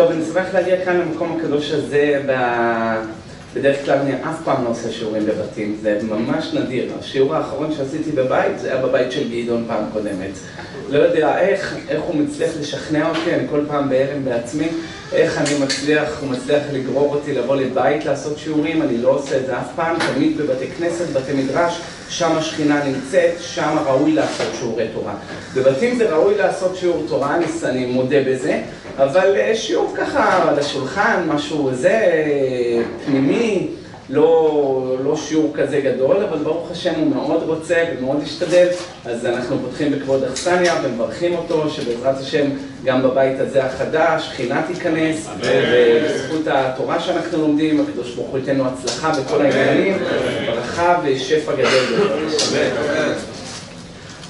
טוב, אני שמח להגיע כאן למקום הקדוש הזה, ב... בדרך כלל אני אף פעם לא עושה שיעורים בבתים, זה ממש נדיר. השיעור האחרון שעשיתי בבית, זה היה בבית של גדעון פעם קודמת. לא יודע איך, איך הוא מצליח לשכנע אותי, אני כל פעם בהלם בעצמי, איך אני מצליח, הוא מצליח לגרור אותי לבוא לבית לעשות שיעורים, אני לא עושה את זה אף פעם, תמיד בבתי כנסת, בתי מדרש, שם השכינה נמצאת, שם ראוי לעשות שיעורי תורה. בבתים זה ראוי לעשות שיעור תורה, אני, אני מודה בזה, אבל אה, שיעור ככה על השולחן, משהו זה, פנימי, לא, לא שיעור כזה גדול, אבל ברוך השם הוא מאוד רוצה ומאוד השתדל, אז אנחנו פותחים בכבוד אכסניה ומברכים אותו, שבעזרת השם גם בבית הזה החדש, שכינה תיכנס, ובזכות התורה שאנחנו לומדים, הקדוש ברוך הוא ייתן לו הצלחה בכל העניינים, ברכה ושפע גדול.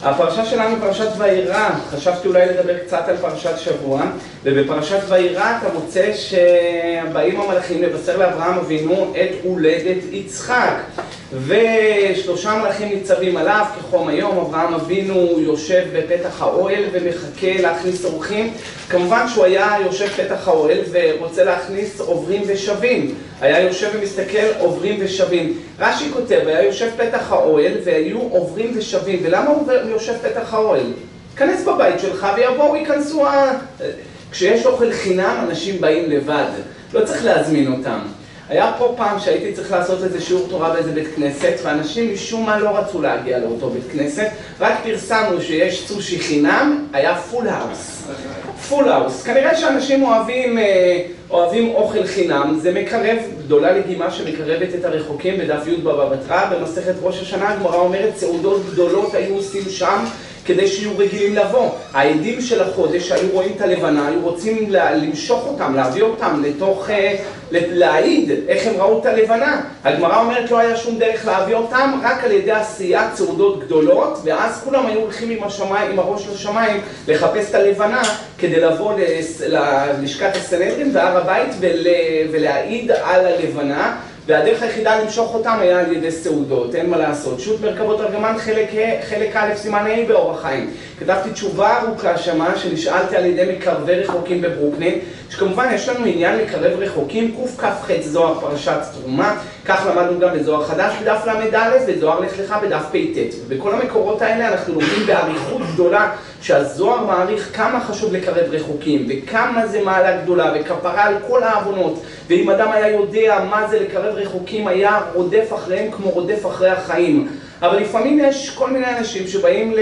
הפרשה שלנו פרשת וירא, חשבתי אולי לדבר קצת על פרשת שבוע, ובפרשת וירא אתה מוצא שבאים המלאכים לבשר לאברהם אבינו את הולדת יצחק. ושלושה מלאכים ניצבים עליו כחום היום, אברהם אבינו יושב בפתח האוהל ומחכה להכניס אורחים. כמובן שהוא היה יושב בפתח האוהל ורוצה להכניס עוברים ושבים. היה יושב ומסתכל עוברים ושבים. רש"י כותב, היה יושב פתח האוהל והיו עוברים ושבים. ולמה הוא יושב פתח האוהל? כנס בבית שלך ויבואו, ייכנסו ה... כשיש אוכל חינם, אנשים באים לבד. לא צריך להזמין אותם. היה פה פעם שהייתי צריך לעשות איזה שיעור תורה באיזה בית כנסת, ואנשים משום מה לא רצו להגיע לאותו בית כנסת, רק פרסמנו שיש סושי חינם, היה full house. full house. כנראה שאנשים אוהבים, אה, אוהבים אוכל חינם, זה מקרב, גדולה לגימה שמקרבת את הרחוקים בדף י' בבא בתרא, במסכת ראש השנה הגמרא אומרת, סעודות גדולות היו עושים שם כדי שיהיו רגילים לבוא. העדים של החודש היו רואים את הלבנה, היו רוצים למשוך אותם, להביא אותם לתוך, אה, להעיד איך הם ראו את הלבנה. הגמרא אומרת לא היה שום דרך להביא אותם, רק על ידי עשיית צעודות גדולות, ואז כולם היו הולכים עם, השמיים, עם הראש לשמיים לחפש את הלבנה כדי לבוא ללשכת הסנהדרין והר הבית ולהעיד על הלבנה. והדרך היחידה למשוך אותם היה על ידי סעודות, אין מה לעשות. שו"ת מרכבות ארגמן חלק, א', סימן ה' באורח חיים. כתבתי תשובה ארוכה שמה, שנשאלתי על ידי מקרבי רחוקים בברוקלין, שכמובן יש לנו עניין לקרב רחוקים, קכ"ח זוהר פרשת תרומה, כך למדנו גם בזוהר חדש בדף ל"א וזוהר לך בדף פ"ט. ובכל המקורות האלה אנחנו לומדים באריכות גדולה שהזוהר מעריך כמה חשוב לקרב רחוקים, וכמה זה מעלה גדולה, וכפרה על כל העוונות, ואם אדם היה יודע מה זה לקרב רחוקים, היה רודף אחריהם כמו רודף אחרי החיים. אבל לפעמים יש כל מיני אנשים שבאים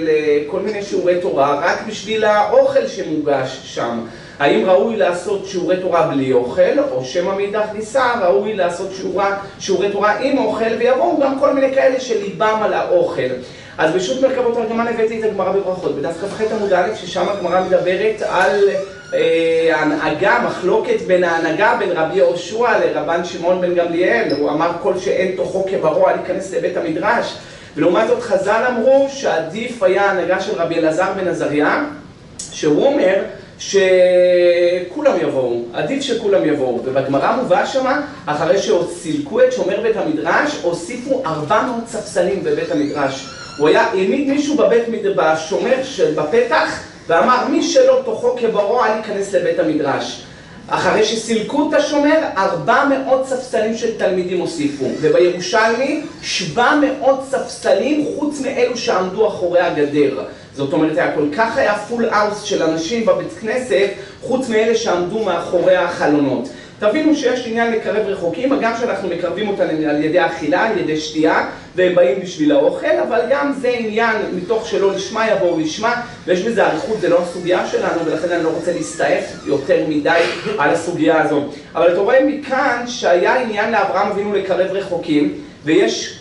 לכל מיני שיעורי תורה רק בשביל האוכל שמוגש שם. האם ראוי לעשות שיעורי תורה בלי אוכל, או שמא מאידך גיסא ראוי לעשות שיעורה, שיעורי תורה עם אוכל, ויבואו גם כל מיני כאלה שליבם על האוכל. אז בשו"ת מרכבות תרגמן הבאתי את הגמרא בברכות, בדף כ"ח עמוד א', ששם הגמרא מדברת על אה, הנהגה, מחלוקת בין ההנהגה בין רבי יהושע לרבן שמעון בן גמליאל, הוא אמר כל שאין תוכו כברו אל ייכנס לבית המדרש, ולעומת זאת חז"ל אמרו שעדיף היה ההנהגה של רבי אלעזר בן עזריה, שהוא אומר שכולם יבואו, עדיף שכולם יבואו. ובגמרא מובא שמה, אחרי שסילקו את שומר בית המדרש, הוסיפו 400 ספסלים בבית המדרש. הוא היה, העמיד מישהו בבית, בשומר בפתח, ואמר, מי שלא תוכו כברו, אל ייכנס לבית המדרש. אחרי שסילקו את השומר, 400 ספסלים של תלמידים הוסיפו. ובירושלמי, 700 ספסלים חוץ מאלו שעמדו אחורי הגדר. זאת אומרת, היה כל כך היה פול אאוס של אנשים בבית כנסת, חוץ מאלה שעמדו מאחורי החלונות. תבינו שיש עניין לקרב רחוקים, הגם שאנחנו מקרבים אותם על ידי אכילה, על ידי שתייה, והם באים בשביל האוכל, אבל גם זה עניין מתוך שלא לשמה יבואו לשמה, ויש בזה אריכות, זה לא הסוגיה שלנו, ולכן אני לא רוצה להסתעף יותר מדי על הסוגיה הזו. אבל אתה רואה מכאן שהיה עניין לאברהם אבינו לקרב רחוקים, ויש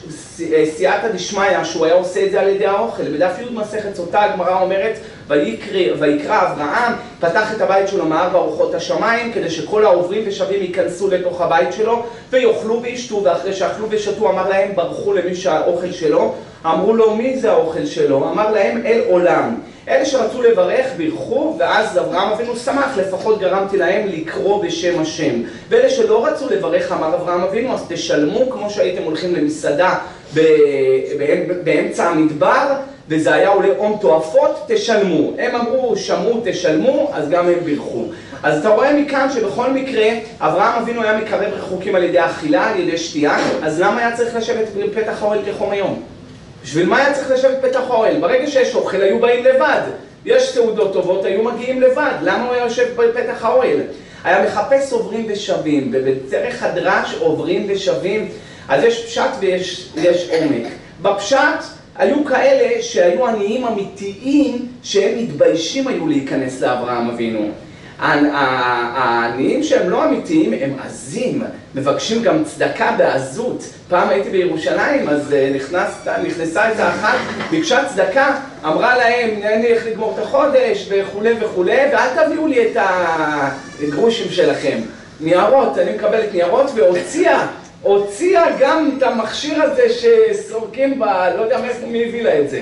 סייעתא דשמיא שהוא היה עושה את זה על ידי האוכל. בדף י' מסכת סוטה הגמרא אומרת ויקרא אברהם, פתח את הבית שלו מארבע ארוחות השמיים כדי שכל העוברים ושבים ייכנסו לתוך הבית שלו ויאכלו וישתו ואחרי שאכלו ושתו אמר להם ברחו למי שהאוכל שלו אמרו לו מי זה האוכל שלו? אמר להם אל עולם אלה שרצו לברך בירכו ואז אברהם אבינו שמח לפחות גרמתי להם לקרוא בשם השם ואלה שלא רצו לברך אמר אברהם אבינו אז תשלמו כמו שהייתם הולכים למסעדה באמצע המדבר וזה היה עולה הון תועפות, תשלמו. הם אמרו, שמעו, תשלמו, אז גם הם בירכו. אז אתה רואה מכאן שבכל מקרה אברהם אבינו היה מקרב רחוקים על ידי אכילה, על ידי שתייה, אז למה היה צריך לשבת בפתח האוהל כחום היום? בשביל מה היה צריך לשבת בפתח האוהל? ברגע שיש אוכל היו באים לבד. יש תעודות טובות, היו מגיעים לבד. למה הוא היה יושב בפתח האוהל? היה מחפש עוברים ושבים, ובדרך הדרש עוברים ושבים, אז יש פשט ויש עומק. בפשט היו כאלה שהיו עניים אמיתיים שהם מתביישים היו להיכנס לאברהם אבינו. העניים שהם לא אמיתיים הם עזים, מבקשים גם צדקה בעזות. פעם הייתי בירושלים, אז אה, נכנס, נכנסה איזה אחת, ביקשה צדקה, אמרה להם, אין לי איך לגמור את החודש וכולי וכולי, ואל תביאו לי את הגרושים שלכם. ניירות, אני מקבלת ניירות, והוציאה, הוציאה גם את המכשיר הזה שסורקים ב... לא יודע מי הביא לה את זה.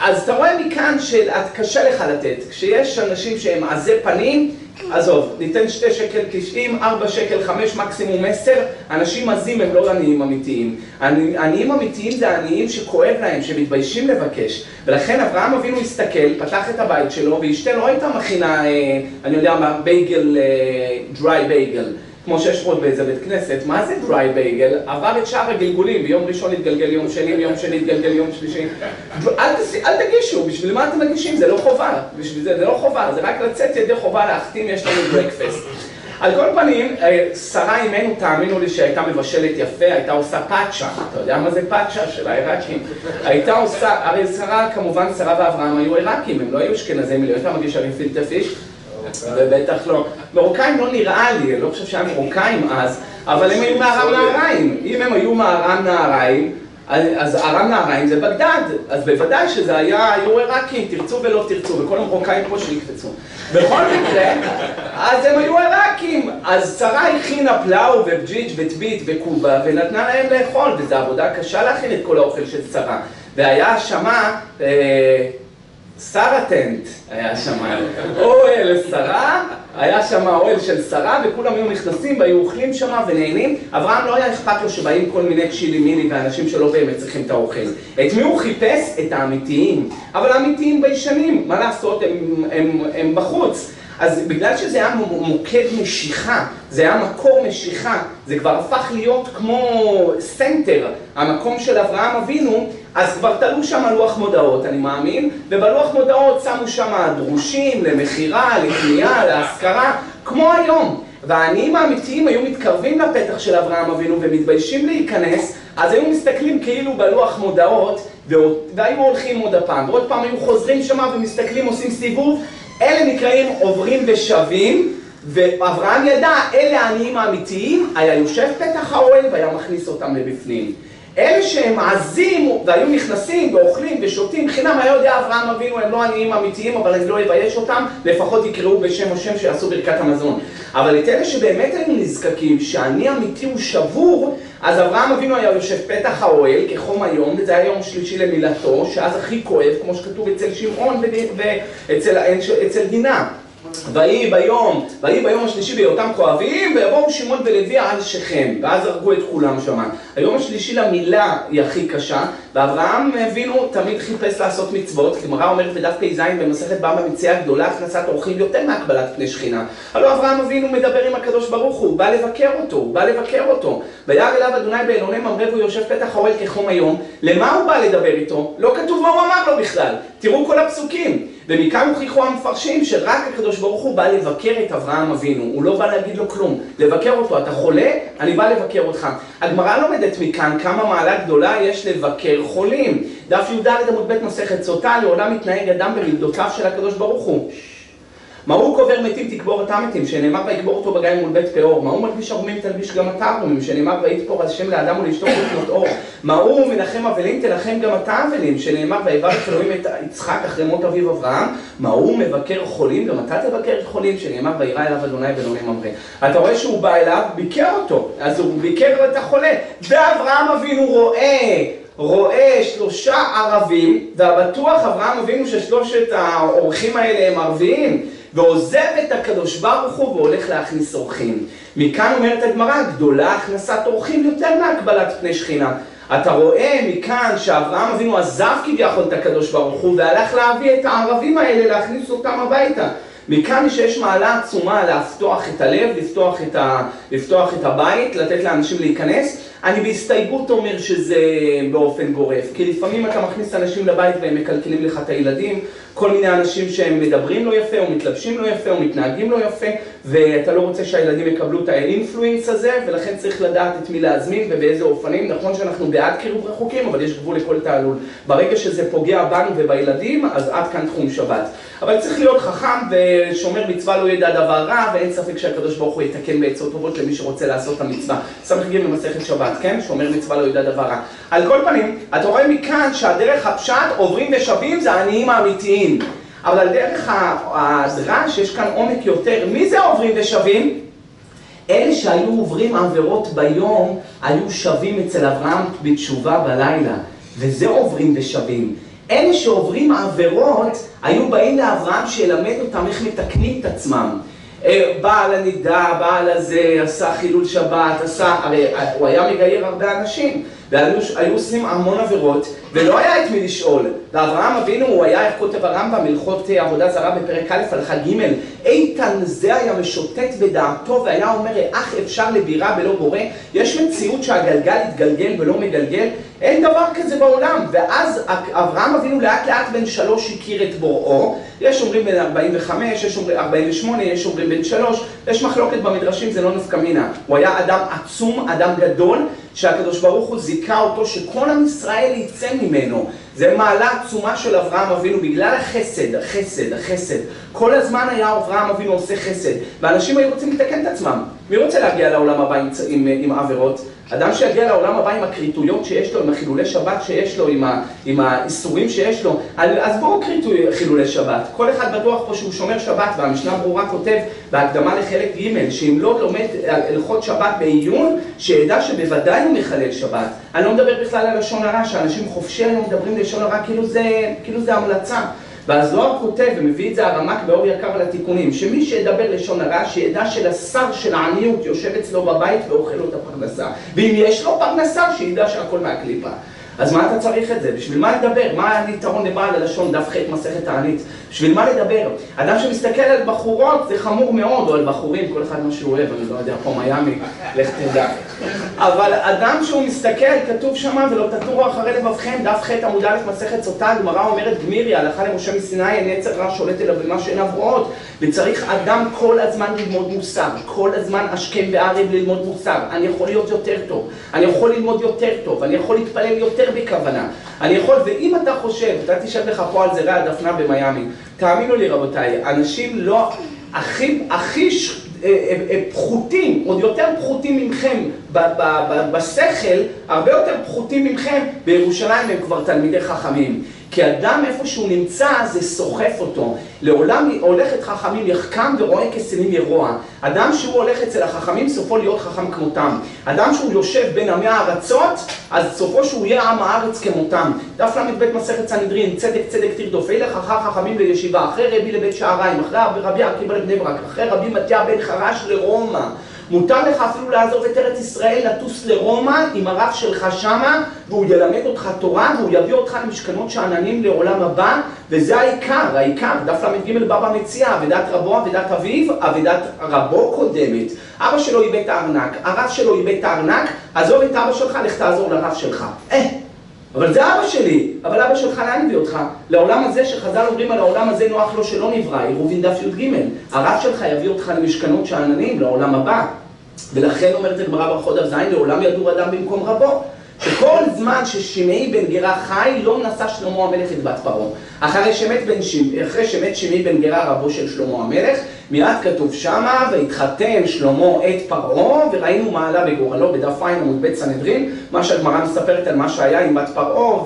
אז אתה רואה מכאן שקשה לך לתת. כשיש אנשים שהם עזי פנים, עזוב, ניתן שתי שקל תשעים, ארבע שקל חמש, מקסימום עשר, אנשים עזים הם לא עניים אמיתיים. עניים אמיתיים זה עניים שכואב להם, שמתביישים לבקש. ולכן אברהם אבינו הסתכל, פתח את הבית שלו, ואשתו לא הייתה מכינה, אה, אני יודע מה, בייגל, דריי בייגל. כמו שיש פה באיזה בית כנסת, מה זה דריי בייגל? עבר את שאר הגלגולים, ביום ראשון התגלגל יום שני, ביום שני התגלגל יום שלישי. אל, תס... אל תגישו, בשביל מה אתם מגישים? זה לא חובה. בשביל זה, זה לא חובה, זה רק לצאת ידי חובה להחתים, יש לנו ברקפסט. על כל פנים, אה, שרה אימנו, תאמינו לי שהייתה מבשלת יפה, הייתה עושה פאצ'ה. אתה יודע מה זה פאצ'ה של העיראקים? הייתה עושה, הרי שרה, כמובן שרה ואברהם היו עיראקים, הם לא היו אשכנזים, היא לא הייתה מגישה גפילטע פיש. ובטח לא. מרוקאים לא נראה לי, אני לא חושב שהיה מרוקאים אז, אבל הם היו מארם נהריים. אם הם היו מארם נהריים, אז ארם נהריים זה בגדד, אז בוודאי שזה היה, היו עיראקים, תרצו ולא תרצו, וכל המרוקאים פה שיקפצו. בכל מקרה, אז הם היו עיראקים, אז שרה הכינה פלאו ובג'יג' וטבית וקובה ונתנה להם לאכול, וזו עבודה קשה להכין את כל האוכל של שרה. והיה שמה, אה, שרה tent היה שם, אוהל שרה, היה שם אוהל של שרה וכולם היו נכנסים והיו אוכלים שם ונהנים. אברהם לא היה אכפת לו שבאים כל מיני צ'ילי מיני ואנשים שלא באמת צריכים את האוכל. את מי הוא חיפש? את האמיתיים. אבל האמיתיים ביישנים, מה לעשות, הם, הם, הם בחוץ. אז בגלל שזה היה מוקד משיכה, זה היה מקור משיכה, זה כבר הפך להיות כמו center, המקום של אברהם אבינו, אז כבר תלו שם לוח מודעות, אני מאמין, ובלוח מודעות שמו שם דרושים למכירה, לקנייה, להשכרה, כמו היום. והעניים האמיתיים היו מתקרבים לפתח של אברהם אבינו ומתביישים להיכנס, אז היו מסתכלים כאילו בלוח מודעות, והיו הולכים עוד הפעם, ועוד פעם היו חוזרים שם ומסתכלים, עושים סיבוב, אלה נקראים עוברים ושבים, ואברהם ידע, אלה העניים האמיתיים, היה יושב פתח האוהל והיה מכניס אותם לבפנים. אלה שהם עזים והיו נכנסים ואוכלים ושותים חינם, היה יודע אברהם אבינו, הם לא עניים אמיתיים, אבל אני לא אבייש אותם, לפחות יקראו בשם השם שיעשו ברכת המזון. אבל את אלה שבאמת היו נזקקים, שהעני אמיתי הוא שבור, אז אברהם אבינו היה יושב פתח האוהל כחום היום, וזה היה יום שלישי למילתו, שאז הכי כואב, כמו שכתוב אצל שמעון ואצל דינה. ויהי ביום, ויהי ביום השלישי בהיותם כואבים, ויבואו שמעון ולוי על שכם, ואז הרגו את כולם שמה. היום השלישי למילה היא הכי קשה, ואברהם אבינו תמיד חיפש לעשות מצוות, גמרא אומרת בדף פ"ז במסכת בבא מציאה גדולה הכנסת אורחים יותר מהקבלת פני שכינה. הלא אברהם אבינו מדבר עם הקדוש ברוך הוא, בא לבקר אותו, בא לבקר אותו. וירא אליו אדוני באלוני ממרא והוא יושב פתח האוהל כחום היום. למה הוא בא לדבר איתו? לא כתוב מה הוא אמר לו בכלל. תראו כל הפסוקים. ומכאן הוכיחו המפרשים שרק הקדוש ברוך הוא בא לבקר את אברהם אבינו, הוא לא בא להגיד לו כלום, לבקר אותו, אתה חולה? אני בא לבקר אותך. הגמרא לומדת מכאן כמה מעלה גדולה יש לבקר חולים. דף י"ד עמוד ב' מסכת סוטה, לעולם מתנהג אדם במידותיו של הקדוש ברוך הוא. מה הוא קובר מתים תקבור את המתים, שנאמר ויקבור אותו בגיא מול בית פאור. מה הוא מלביש ערומים תלביש גם אתה ערומים, שנאמר ויתפור השם לאדם ולאשתו ולפנות אור. מה הוא מנחם אבלים תנחם גם אתה אבלים, שנאמר ויברך אלוהים את יצחק אחרי מות אביו אברהם. מה הוא מבקר חולים, גם אתה תבקר חולים, שנאמר וירא אליו אדוני ואלוהים ממרא. אתה רואה שהוא בא אליו, ביקר אותו, אז הוא ביקר את החולה. ואברהם אבינו רואה רואה שלושה ערבים, והבטוח אברהם אבינו ששלושת האורחים האלה הם ערביים, ועוזב את הקדוש ברוך הוא והולך להכניס אורחים. מכאן אומרת הגמרא, גדולה הכנסת אורחים יותר מהקבלת פני שכינה. אתה רואה מכאן שאברהם אבינו עזב כביכול את הקדוש ברוך הוא והלך להביא את הערבים האלה להכניס אותם הביתה. מכאן שיש מעלה עצומה לפתוח את הלב, לפתוח את, ה, לפתוח את הבית, לתת לאנשים להיכנס. אני בהסתייגות אומר שזה באופן גורף, כי לפעמים אתה מכניס אנשים לבית והם מקלקלים לך את הילדים, כל מיני אנשים שהם מדברים לא יפה, או מתלבשים לא יפה, או מתנהגים לא יפה, ואתה לא רוצה שהילדים יקבלו את האינפלואינס הזה, ולכן צריך לדעת את מי להזמין ובאיזה אופנים. נכון שאנחנו בעד קירוב רחוקים, אבל יש גבול לכל תעלול. ברגע שזה פוגע בנו ובילדים, אז עד כאן תחום שבת. אבל צריך להיות חכם ושומר מצווה לא ידע דבר רע, ואין ספק שהקדוש ברוך הוא יתקן בעצות טובות למי שרוצה לעשות את המצווה. ס"ג במסכת שבת, כן? שומר מצווה לא ידע דבר רע. על כל פנים, אתה רואה מכאן שהדרך הפשט עוברים ושבים זה העניים האמיתיים. אבל על דרך הדרש יש כאן עומק יותר. מי זה עוברים ושבים? אלה שהיו עוברים עבירות ביום, היו שבים אצל אברהם בתשובה בלילה. וזה עוברים ושבים. אלה שעוברים עבירות, היו באים לאברהם שילמד אותם איך מתקנים את עצמם. אה, בעל הנידה, בעל הזה, עשה חילול שבת, עשה, הרי הוא היה מגייר הרבה אנשים. והיו עושים המון עבירות, ולא היה את מי לשאול. ואברהם אבינו, הוא היה, איך כותב הרמב"ם, הלכות עבודה זרה בפרק א', הלכה ג', איתן זה היה משוטט בדעתו, והיה אומר, אך אפשר לבירה בלא בורא? יש מציאות שהגלגל יתגלגל ולא מגלגל? אין דבר כזה בעולם. ואז אברהם אבינו לאט לאט בן שלוש הכיר את בוראו. יש אומרים בן 45, יש אומרים 48, יש אומרים בן שלוש. יש מחלוקת במדרשים, זה לא נפקא מינה. הוא היה אדם עצום, אדם גדול, שהקדוש ברוך הוא זיכה אותו שכל עם ישראל יצא ממנו. זה מעלה עצומה של אברהם אבינו בגלל החסד, החסד, החסד. כל הזמן היה אברהם אבינו עושה חסד, ואנשים היו רוצים לתקן את עצמם. מי רוצה להגיע לעולם הבא עם, עם, עם עבירות? אדם שיגיע לעולם הבא עם הכריתויות שיש לו, עם החילולי שבת שיש לו, עם, ה, עם האיסורים שיש לו, אז בואו כריתוי חילולי שבת. כל אחד בטוח פה שהוא שומר שבת, והמשנה ברורה כותב בהקדמה לחלק ג' שאם לא לומד הלכות שבת בעיון, שידע שבוודאי הוא מחלל שבת. אני לא מדבר בכלל על לשון הרע, שאנשים חופשי היום מדברים לשון הרע כאילו זה, כאילו זה המלצה. והזוהר כותב ומביא את זה הרמק באור יקר על התיקונים, שמי שידבר לשון הרע, שידע שלשר של העניות יושב אצלו בבית ואוכל לו את הפרנסה. ואם יש לו פרנסה, שידע שהכל מהקליפה. אז מה אתה צריך את זה? בשביל מה לדבר? מה היתרון לבעל הלשון, דף ח' מסכת תענית? בשביל מה לדבר? אדם שמסתכל על בחורות זה חמור מאוד, או על בחורים, כל אחד מה שהוא אוהב, אני לא יודע, פה מיאמי, לך תדע. אבל אדם שהוא מסתכל, כתוב שמה, ולא תטורו אחרי לבבכם, דף ח' עמוד א' מסכת סוטה, הגמרא אומרת גמירי, הלכה למשה מסיני, אין יצר רע שולט אליו במה שאין עבורות, וצריך אדם כל הזמן ללמוד מוסר, כל הזמן השכם והערב ללמוד מוסר. אני יכול להיות יותר טוב, אני יכול ללמוד יותר טוב, אני יכול להתפלל יותר בכוונה. אני יכול, ואם אתה חושב, אתה תשב לך פה על זרי הדפנה במיאמי, תאמינו לי רבותיי, אנשים לא, הכי, הכי ש... אה, אה, אה, פחותים, עוד יותר פחותים ממכם בשכל, הרבה יותר פחותים ממכם, בירושלים הם כבר תלמידי חכמים. כי אדם איפה שהוא נמצא זה סוחף אותו. לעולם הולכת חכמים יחכם ורואה כסלים ירוע. אדם שהוא הולך אצל החכמים סופו להיות חכם כמותם. אדם שהוא יושב בין עמי הארצות, אז סופו שהוא יהיה עם הארץ כמותם. דף ל"ב מסכת סנהדרין, צדק צדק תרדוף, אלה אחר חכמים לישיבה, אחרי רבי לבית שעריים, אחרי רבי עקיבא לבני ברק, אחרי רבי מתיה בן חרש לרומא. מותר לך אפילו לעזוב את ארץ ישראל, לטוס לרומא עם הרב שלך שמה, והוא ילמד אותך תורה, והוא יביא אותך למשכנות שאננים לעולם הבא, וזה העיקר, העיקר, דף ל"ג בבא מציע, אבדת רבו, אבדת אביו, אבדת רבו קודמת. אבא שלו איבד את הארנק, הרב שלו איבד את הארנק, עזוב את אבא שלך, לך תעזור לרב שלך. אה, אבל זה אבא שלי, אבל אבא שלך לאן הביא אותך? לעולם הזה שחז"ל אומרים על העולם הזה נוח לו שלא נברא, עירובין דף י"ג. הרב שלך יביא אותך למשכנות שאננים, לעולם הבא. ולכן אומרת הגמרא ברכות דף ז', לעולם ידור אדם במקום רבו. שכל זמן ששמעי בן גרה חי, לא נשא שלמה המלך את בת פרעה. אחרי שמת, בן. אחרי שמת שמעי בן גרה רבו של שלמה המלך, מיד כתוב שמה, והתחתן שלמה את פרעה, וראינו מה עלה בגורלו בדף ע' עמוד ב' סנהדרין, מה שהגמרא מספרת על מה שהיה עם בת פרעה.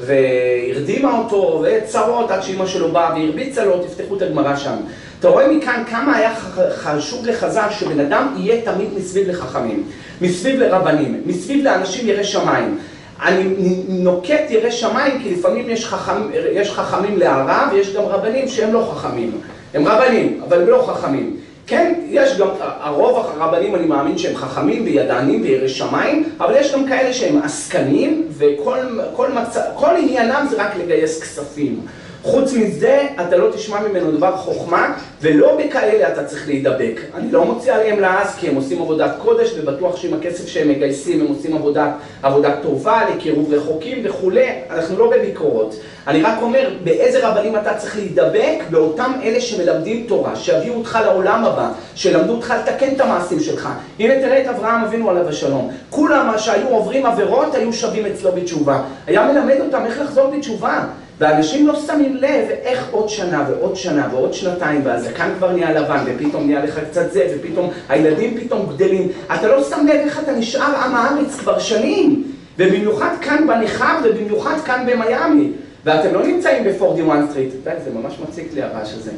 והרדימה אותו, וצרות עד שאימא שלו באה והרביצה לו, תפתחו את הגמרא שם. אתה רואה מכאן כמה היה חשוב לחז"ל שבן אדם יהיה תמיד מסביב לחכמים, מסביב לרבנים, מסביב לאנשים יראי שמיים. אני נוקט יראי שמיים כי לפעמים יש חכמים, יש חכמים להרע ויש גם רבנים שהם לא חכמים. הם רבנים, אבל הם לא חכמים. כן, יש גם, הרוב הרבנים אני מאמין שהם חכמים וידענים ויראי שמיים, אבל יש גם כאלה שהם עסקנים וכל מצ... עניינם זה רק לגייס כספים. חוץ מזה, אתה לא תשמע ממנו דבר חוכמה, ולא בכאלה אתה צריך להידבק. אני לא מוציא עליהם לעז, כי הם עושים עבודת קודש, ובטוח שעם הכסף שהם מגייסים הם עושים עבודה, עבודה טובה, לקירוב רחוקים וכולי, אנחנו לא בביקורות. אני רק אומר, באיזה רבנים אתה צריך להידבק? באותם אלה שמלמדים תורה, שיביאו אותך לעולם הבא, שלמדו אותך לתקן את המעשים שלך. הנה תראה את אברהם אבינו עליו השלום. כולם שהיו עוברים עבירות היו שווים אצלו בתשובה. היה מלמד אותם איך לחזור בתשובה. ואנשים לא שמים לב איך עוד שנה ועוד שנה ועוד שנתיים והזקן כבר נהיה לבן ופתאום נהיה לך קצת זה ופתאום הילדים פתאום גדלים. אתה לא שם לב איך אתה נשאר עם הארץ כבר שנים ובמיוחד כאן בניכר ובמיוחד כאן במיאמי. ואתם לא נמצאים ב-41 street. זה ממש מציק לי הרעש הזה.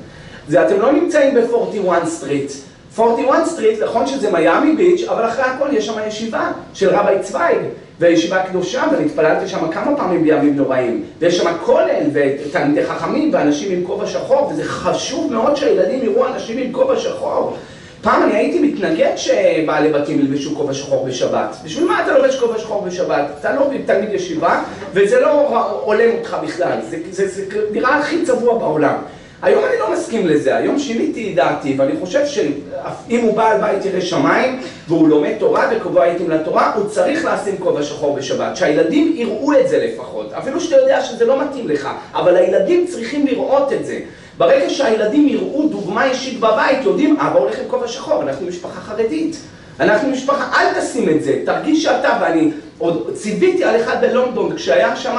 זה אתם לא נמצאים ב-41 street. 41 street, נכון שזה מיאמי ביץ', אבל אחרי הכל יש שם ישיבה של רבי צוויג והישיבה הקדושה, ואני התפללתי שם כמה פעמים בימים נוראים. ויש שם כולל ותלמידי חכמים ואנשים עם כובע שחור וזה חשוב מאוד שהילדים יראו אנשים עם כובע שחור. פעם אני הייתי מתנגד שבעלי בתים ילבשו כובע שחור בשבת. בשביל מה אתה לובש כובע שחור בשבת? אתה לא תלמיד ישיבה וזה לא הולם אותך בכלל. זה, זה, זה נראה הכי צבוע בעולם היום אני לא מסכים לזה, היום שיניתי את דעתי ואני חושב שאם הוא בעל בית ירא שמיים והוא לומד תורה וקובע עיתים לתורה הוא צריך לשים כובע שחור בשבת שהילדים יראו את זה לפחות. אפילו שאתה יודע שזה לא מתאים לך אבל הילדים צריכים לראות את זה. ברגע שהילדים יראו דוגמה אישית בבית יודעים אבא הולך עם כובע שחור אנחנו משפחה חרדית אנחנו משפחה, אל תשים את זה, תרגיש שאתה ואני עוד ציוויתי על אחד בלונדון כשהיה שם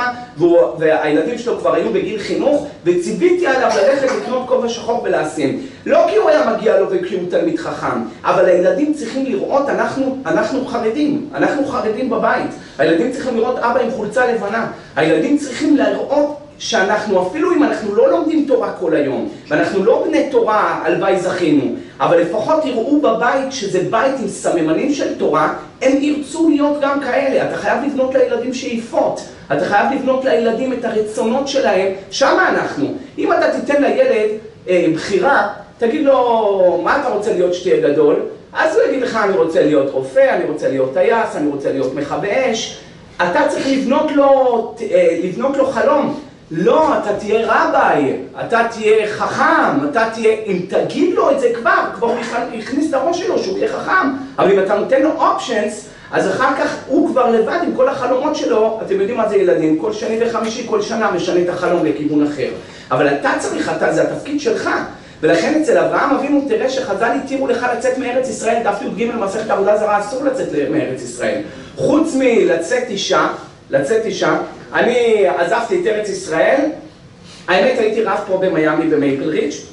והילדים שלו כבר היו בגיל חינוך וציוויתי עליו ללכת לקנות כובע שחור ולשים לא כי הוא היה מגיע לו וכי הוא תלמיד חכם אבל הילדים צריכים לראות, אנחנו, אנחנו חרדים, אנחנו חרדים בבית. הילדים צריכים לראות אבא עם חולצה לבנה. הילדים צריכים לראות שאנחנו אפילו אם אנחנו לא לומדים תורה כל היום ואנחנו לא בני תורה, הלוואי זכינו אבל לפחות יראו בבית שזה בית עם סממנים של תורה הם ירצו להיות גם כאלה. אתה חייב לבנות לילדים שאיפות. אתה חייב לבנות לילדים את הרצונות שלהם. שמה אנחנו. אם אתה תיתן לילד אה, בחירה תגיד לו מה אתה רוצה להיות שתהיה גדול? אז הוא יגיד לך אני רוצה להיות רופא, אני רוצה להיות טייס, אני רוצה להיות מכבי אש. אתה צריך לבנות לו, אה, לבנות לו חלום לא, אתה תהיה רביי, אתה תהיה חכם, אתה תהיה, אם תגיד לו את זה כבר, כבר הכניס את הראש שלו שהוא יהיה חכם, אבל אם אתה נותן לו אופשנס, אז אחר כך הוא כבר לבד עם כל החלומות שלו, אתם יודעים מה זה ילדים, כל שני וחמישי, כל שנה משנה את החלום לכיוון אחר. אבל אתה צריך, אתה, זה התפקיד שלך. ולכן אצל אברהם אבינו תראה שחז"ל התירו לך לצאת מארץ ישראל, דף י"ג מסכת עבודה זרה אסור לצאת מארץ ישראל. חוץ מלצאת אישה, לצאת אישה, אני עזבתי את ארץ ישראל, האמת הייתי רב פה במיאמי במייפל ריץ'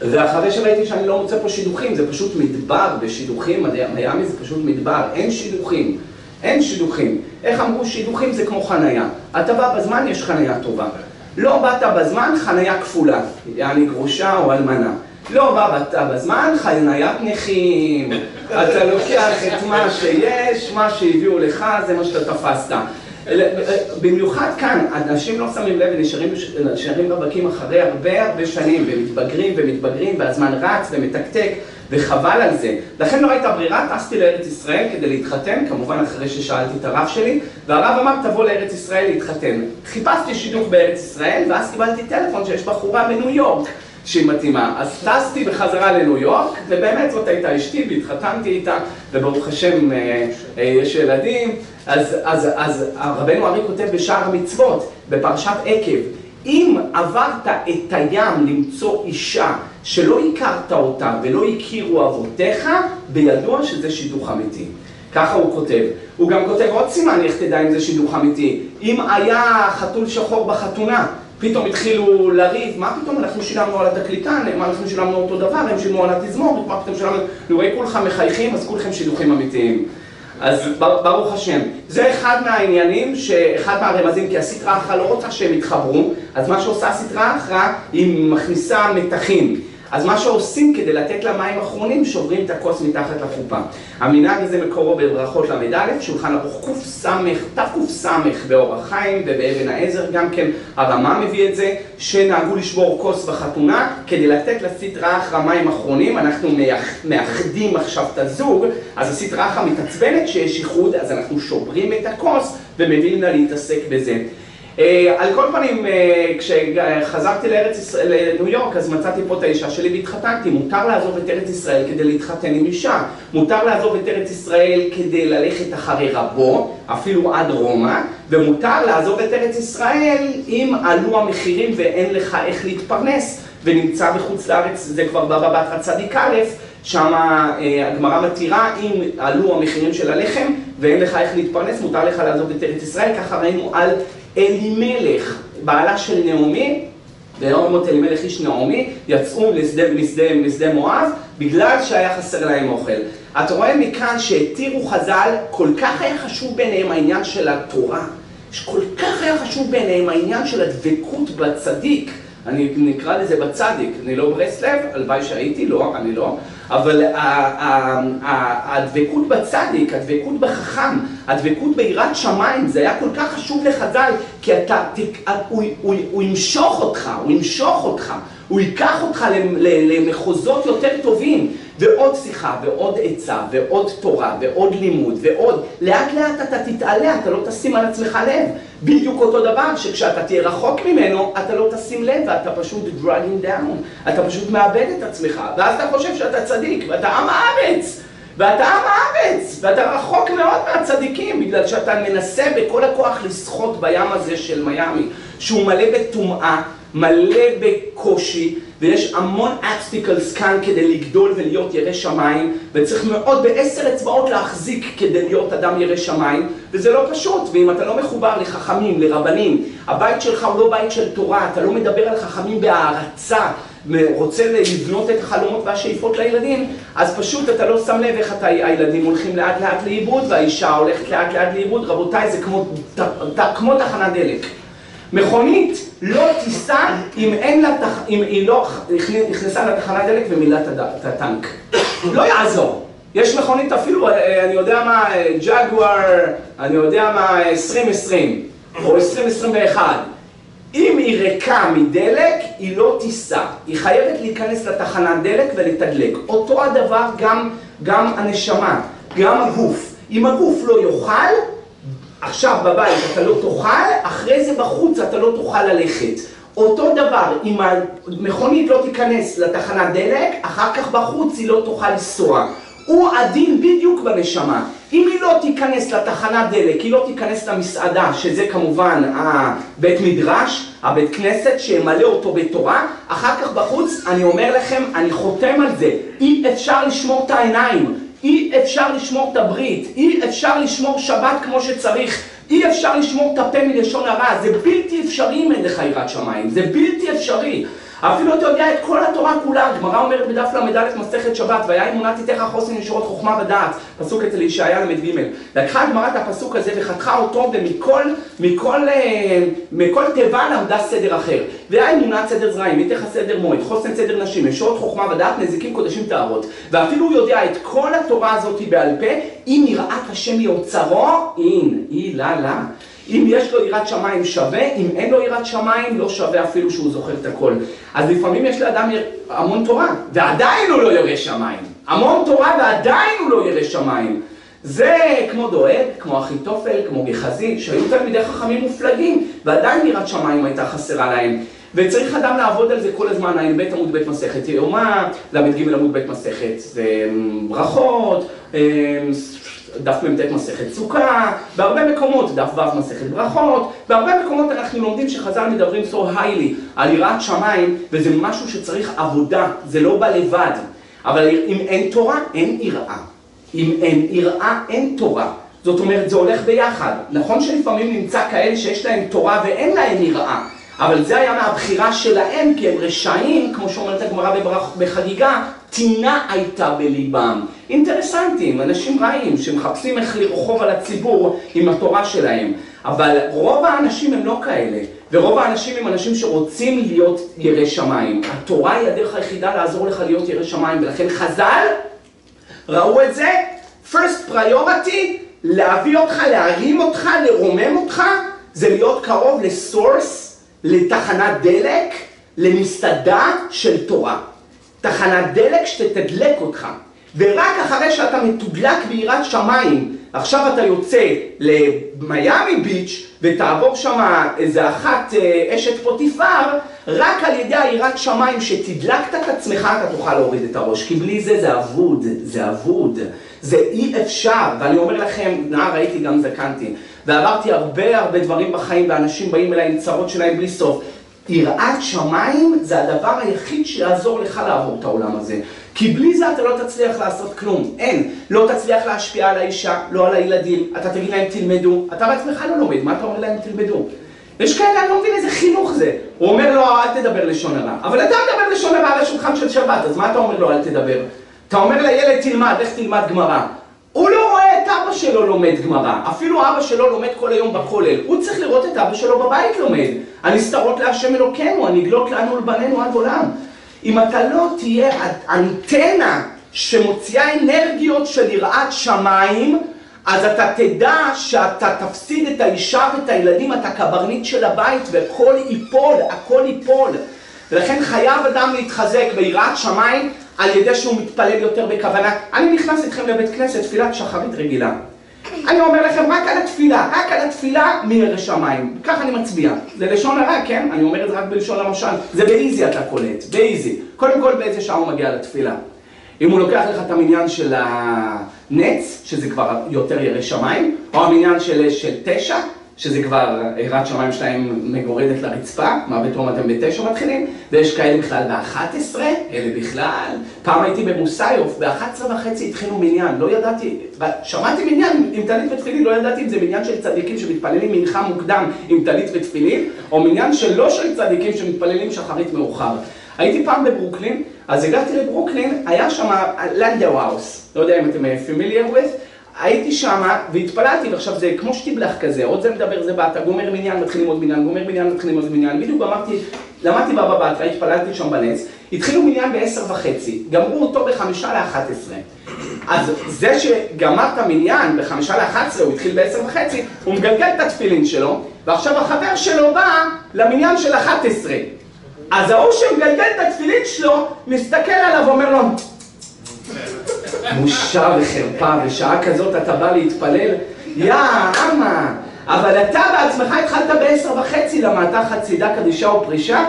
ואחרי שראיתי שאני לא מוצא פה שידוכים, זה פשוט מדבר בשידוכים, מיאמי זה פשוט מדבר, אין שידוכים, אין שידוכים. איך אמרו? שידוכים זה כמו חנייה, אתה בא בזמן יש חנייה טובה. לא באת בזמן חנייה כפולה, יעני גרושה או אלמנה. לא באת בזמן חניית נכים, אתה לוקח את מה שיש, מה שהביאו לך זה מה שאתה תפסת. במיוחד כאן, אנשים לא שמים לב ונשארים רווקים אחרי הרבה הרבה שנים ומתבגרים ומתבגרים והזמן רץ ומתקתק וחבל על זה. לכן לא הייתה ברירה, טסתי לארץ ישראל כדי להתחתן, כמובן אחרי ששאלתי את הרב שלי והרב אמר תבוא לארץ ישראל להתחתן. חיפשתי שידוך בארץ ישראל ואז קיבלתי טלפון שיש בחורה בניו יורק שהיא מתאימה. אז טסתי בחזרה לניו יורק, ובאמת זאת הייתה אשתי והתחתנתי איתה, וברוך השם אה, אה, יש ילדים. אז, אז, אז רבנו ארי כותב בשער המצוות, בפרשת עקב, אם עברת את הים למצוא אישה שלא הכרת אותה ולא הכירו אבותיך, בידוע שזה שידוך אמיתי. ככה הוא כותב. הוא גם כותב עוד סימן, איך תדע אם זה שידוך אמיתי. אם היה חתול שחור בחתונה, פתאום התחילו לריב, מה פתאום אנחנו שילמנו על התקליטן, מה אנחנו שילמנו אותו דבר, הם שילמו על התזמורת, מה פתאום שילמנו, אני רואה כולכם מחייכים, אז כולכם שידוכים אמיתיים. אז ברוך השם. זה אחד מהעניינים, אחד מהרמזים, כי הסטרה אחרא לא רוצה שהם יתחברו, אז מה שעושה הסטרה אחרא, היא מכניסה מתחים. אז מה שעושים כדי לתת לה מים אחרונים, שוברים את הכוס מתחת לחופה. המנהג הזה מקורו בברכות ל"א, שולחן ערוך קס, תקס באור החיים ובאבן העזר, גם כן הרמה מביא את זה, שנהגו לשבור כוס בחתונה, כדי לתת לסטרא אחרא מים אחרונים, אנחנו מאחדים עכשיו את הזוג, אז הסטרא אחרא מתעצבנת שיש איחוד, אז אנחנו שוברים את הכוס ומביאים לה להתעסק בזה. על כל פנים, כשחזרתי לארץ ישראל, לניו יורק, אז מצאתי פה את האישה שלי והתחתנתי. מותר לעזוב את ארץ ישראל כדי להתחתן עם אישה. מותר לעזוב את ארץ ישראל כדי ללכת אחרי רבו, אפילו עד רומא, ומותר לעזוב את ארץ ישראל אם עלו המחירים ואין לך איך להתפרנס, ונמצא בחוץ לארץ, זה כבר בבא בתרא צדיק א', שם הגמרא מתירה אם עלו המחירים של הלחם ואין לך איך להתפרנס, מותר לך לעזוב את ארץ ישראל, ככה ראינו על אלימלך, בעלה של נעמי, ואומות אלימלך איש נעמי, יצאו לשדה מואב בגלל שהיה חסר להם אוכל. אתה רואה מכאן שהתירו חז"ל, כל כך היה חשוב ביניהם העניין של התורה, שכל כך היה חשוב ביניהם העניין של הדבקות בצדיק, אני נקרא לזה בצדיק, אני לא ברסלב, הלוואי שהייתי, לא, אני לא, אבל הדבקות בצדיק, הדבקות בחכם, הדבקות ביראת שמיים, זה היה כל כך חשוב לחז"ל, כי אתה, הוא, הוא, הוא ימשוך אותך, הוא ימשוך אותך, הוא ייקח אותך למחוזות יותר טובים, ועוד שיחה, ועוד עצה, ועוד תורה, ועוד לימוד, ועוד, לאט לאט אתה תתעלה, אתה לא תשים על עצמך לב. בדיוק אותו דבר, שכשאתה תהיה רחוק ממנו, אתה לא תשים לב, ואתה פשוט dragging down, אתה פשוט מאבד את עצמך, ואז אתה חושב שאתה צדיק, ואתה עם הארץ, ואתה עם הארץ, ואתה רחוק מאוד מהצדיקים, בגלל שאתה מנסה בכל הכוח לשחות בים הזה של מיאמי, שהוא מלא בטומאה, מלא בקושי, ויש המון obstacles כאן כדי לגדול ולהיות ירא שמיים, וצריך מאוד בעשר אצבעות להחזיק כדי להיות אדם ירא שמיים, וזה לא פשוט, ואם אתה לא מחובר לחכמים, לרבנים, הבית שלך הוא לא בית של תורה, אתה לא מדבר על חכמים בהערצה, רוצה לבנות את החלומות והשאיפות לילדים, אז פשוט אתה לא שם לב איך אתה, הילדים הולכים לאט לאט לאיבוד, והאישה הולכת לאט לאט לאיבוד, רבותיי זה כמו, כמו תחנת דלק. מכונית לא תיסע אם אין לה, תח... אם היא לא נכנסה לתחנת דלק ומילאה את הטנק. לא יעזור. יש מכונית אפילו, אה, אני יודע מה, ג'גואר, אני יודע מה, 2020 או 2021. אם היא ריקה מדלק, היא לא תיסע. היא חייבת להיכנס לתחנת דלק ולתדלק. אותו הדבר גם, גם הנשמה, גם הגוף. אם הגוף לא יאכל, עכשיו בבית אתה לא תאכל, אחרי זה בחוץ אתה לא תוכל ללכת. אותו דבר, אם המכונית לא תיכנס לתחנת דלק, אחר כך בחוץ היא לא תוכל לנסוע. הוא הדין בדיוק בנשמה. אם היא לא תיכנס לתחנת דלק, היא לא תיכנס למסעדה, שזה כמובן הבית מדרש, הבית כנסת, שימלא אותו בתורה, אחר כך בחוץ, אני אומר לכם, אני חותם על זה, אי אפשר לשמור את העיניים. אי אפשר לשמור את הברית, אי אפשר לשמור שבת כמו שצריך, אי אפשר לשמור את הפה מלשון הרע, זה בלתי אפשרי אם אין לך יראת שמיים, זה בלתי אפשרי. אפילו אתה יודע את כל התורה כולה, הגמרא אומרת בדף ל"א מסכת שבת, והיה אמונה תיתך חוסן ישורות חוכמה ודעת, פסוק אצל ישעיה ל"ג. לקחה הגמרא את הפסוק הזה וחתכה אותו, ומכל מכל, אה, מכל תיבה למדה סדר אחר. והיה אמונה סדר זרעים, איתך סדר מועד, חוסן סדר נשים, ישורות חוכמה ודעת, נזיקים קודשים טהרות. ואפילו הוא יודע את כל התורה הזאת בעל פה, אם יראת השם יוצרו, אין, אי לה לה. אם יש לו יראת שמיים שווה, אם אין לו יראת שמיים לא שווה אפילו שהוא זוכר את הכל. אז לפעמים יש לאדם המון תורה, ועדיין הוא לא ירא שמיים. המון תורה ועדיין הוא לא ירא שמיים. זה כמו דואג, כמו אחיתופל, כמו גחזי, שהיו תלמידי חכמים מופלגים, ועדיין יראת שמיים הייתה חסרה להם. וצריך אדם לעבוד על זה כל הזמן, ע"ב עמוד בית מסכת יומא, ל"ג עמוד בית מסכת ברכות, דף מ"ט מסכת סוכה, בהרבה מקומות, דף ו' מסכת ברכות, בהרבה מקומות אנחנו לומדים שחז"ל מדברים so highly על יראת שמיים, וזה משהו שצריך עבודה, זה לא בא לבד. אבל אם אין תורה, אין יראה. אם אין יראה, אין תורה. זאת אומרת, זה הולך ביחד. נכון שלפעמים נמצא כאלה שיש להם תורה ואין להם יראה, אבל זה היה מהבחירה שלהם, כי הם רשעים, כמו שאומרת הגמרא בחגיגה, טינה הייתה בליבם. אינטרסנטים, אנשים רעים שמחפשים איך לרחוב על הציבור עם התורה שלהם. אבל רוב האנשים הם לא כאלה, ורוב האנשים הם אנשים שרוצים להיות ירא שמיים. התורה היא הדרך היחידה לעזור לך להיות ירא שמיים, ולכן חז"ל ראו את זה, first priority, להביא אותך, להרים אותך, לרומם אותך, זה להיות קרוב לסורס, לתחנת דלק, למסעדה של תורה. תחנת דלק שתתדלק אותך. ורק אחרי שאתה מתודלק ביראת שמיים עכשיו אתה יוצא למיאמי ביץ' ותעבור שם איזה אחת אשת פוטיפר, רק על ידי היראת שמיים שתדלקת את עצמך אתה תוכל להוריד את הראש, כי בלי זה זה אבוד, זה אבוד, זה אי אפשר, ואני אומר לכם, נער הייתי גם זקנתי, ועברתי הרבה הרבה דברים בחיים ואנשים באים אליי עם צרות שלהם בלי סוף. יראת שמיים זה הדבר היחיד שיעזור לך לעבור את העולם הזה. כי בלי זה אתה לא תצליח לעשות כלום. אין. לא תצליח להשפיע על האישה, לא על הילדים. אתה תגיד להם תלמדו. אתה בעצמך לא לומד, מה אתה אומר להם תלמדו? יש כאלה, אני לא מבין איזה חינוך זה. הוא אומר לו, אל תדבר לשון הרע. אבל אתה מדבר לשון הרע על השולחן של שבת, אז מה אתה אומר לו, אל תדבר? אתה אומר לילד, תלמד, איך תלמד גמרא. הוא לא אבא שלו לומד גמרא, אפילו אבא שלו לומד כל היום בכולל, הוא צריך לראות את אבא שלו בבית לומד. הנסתרות להשם אלוקינו, הנגלות לנו ולבנינו עד עולם. אם אתה לא תהיה אנטנה שמוציאה אנרגיות של יראת שמיים, אז אתה תדע שאתה תפסיד את האישה ואת הילדים, אתה קברניט של הבית והכל ייפול, הכל ייפול. ולכן חייב אדם להתחזק ביראת שמיים על ידי שהוא מתפלל יותר בכוונה. אני נכנס איתכם לבית כנסת, תפילת שחרית רגילה. אני אומר לכם, רק על התפילה, רק על התפילה מירא שמיים. ככה אני מצביע. זה לשון הרע, כן? אני אומר את זה רק בלשון המשל. זה באיזי אתה קולט, באיזי. קודם כל באיזה שעה הוא מגיע לתפילה. אם הוא לוקח לך את המניין של הנץ, שזה כבר יותר ירא שמיים, או המניין של, של תשע, שזה כבר יראת שמיים שלהם מגורדת לרצפה, מה פתאום אתם בתשע מתחילים, ויש כאלה בכלל באחת עשרה, אלה בכלל. פעם הייתי במוסיוף, באחת עשרה וחצי התחילו מניין, לא ידעתי, שמעתי מניין עם טלית ותפילין, לא ידעתי אם זה מניין של צדיקים שמתפללים מנחה מוקדם עם טלית ותפילין, או מניין שלא של צדיקים שמתפללים שחרית מאוחר. הייתי פעם בברוקלין, אז הגעתי לברוקלין, היה שם לנדאו האוס, לא יודע אם אתם familiar with, הייתי שמה והתפללתי, ועכשיו זה כמו שטיבלח כזה, עוד זה מדבר זה בא, אתה גומר מניין, מתחילים עוד מניין, גומר מניין, מתחילים עוד מניין, בדיוק אמרתי, למדתי בבא בתרא, התפללתי שם בנס, התחילו מניין בעשר וחצי, גמרו אותו בחמישה לאחת עשרה. אז זה שגמר את המניין בחמישה לאחת עשרה, הוא התחיל בעשר וחצי, הוא מגלגל את התפילין שלו, ועכשיו החבר שלו בא למניין של אחת עשרה. אז ההוא שמגלגל את התפילין שלו, מסתכל עליו ואומר לו, בושה וחרפה, בשעה כזאת אתה בא להתפלל? יא, אמה, אבל אתה בעצמך התחלת בעשר וחצי, למה אתה חצידה קדישה או פרישה?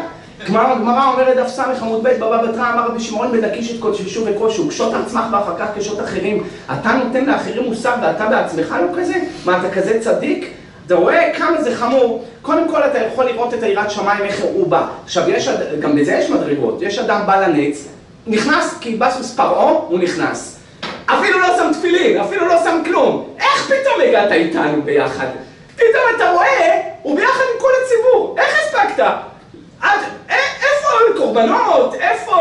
הגמרא אומרת דף ס עמוד ב' בבא בתרא אמר רבי שמעון בן לקיש את קודששו וקושו, קשוט עצמך ואחר כך קשות אחרים. אתה נותן לאחרים מוסר ואתה בעצמך לא כזה? מה, אתה כזה צדיק? אתה רואה כמה זה חמור, קודם כל אתה יכול לראות את היראת שמיים איך הוא בא. עכשיו, יש, גם בזה יש מדרגות, יש אדם בא לנץ, נכנס כי בא סוס פרעה, הוא נכנס. אפילו לא שם תפילין, אפילו לא שם כלום. איך פתאום הגעת איתנו ביחד? פתאום אתה רואה, הוא ביחד עם כל הציבור. איך הספקת? איפה קורבנות? איפה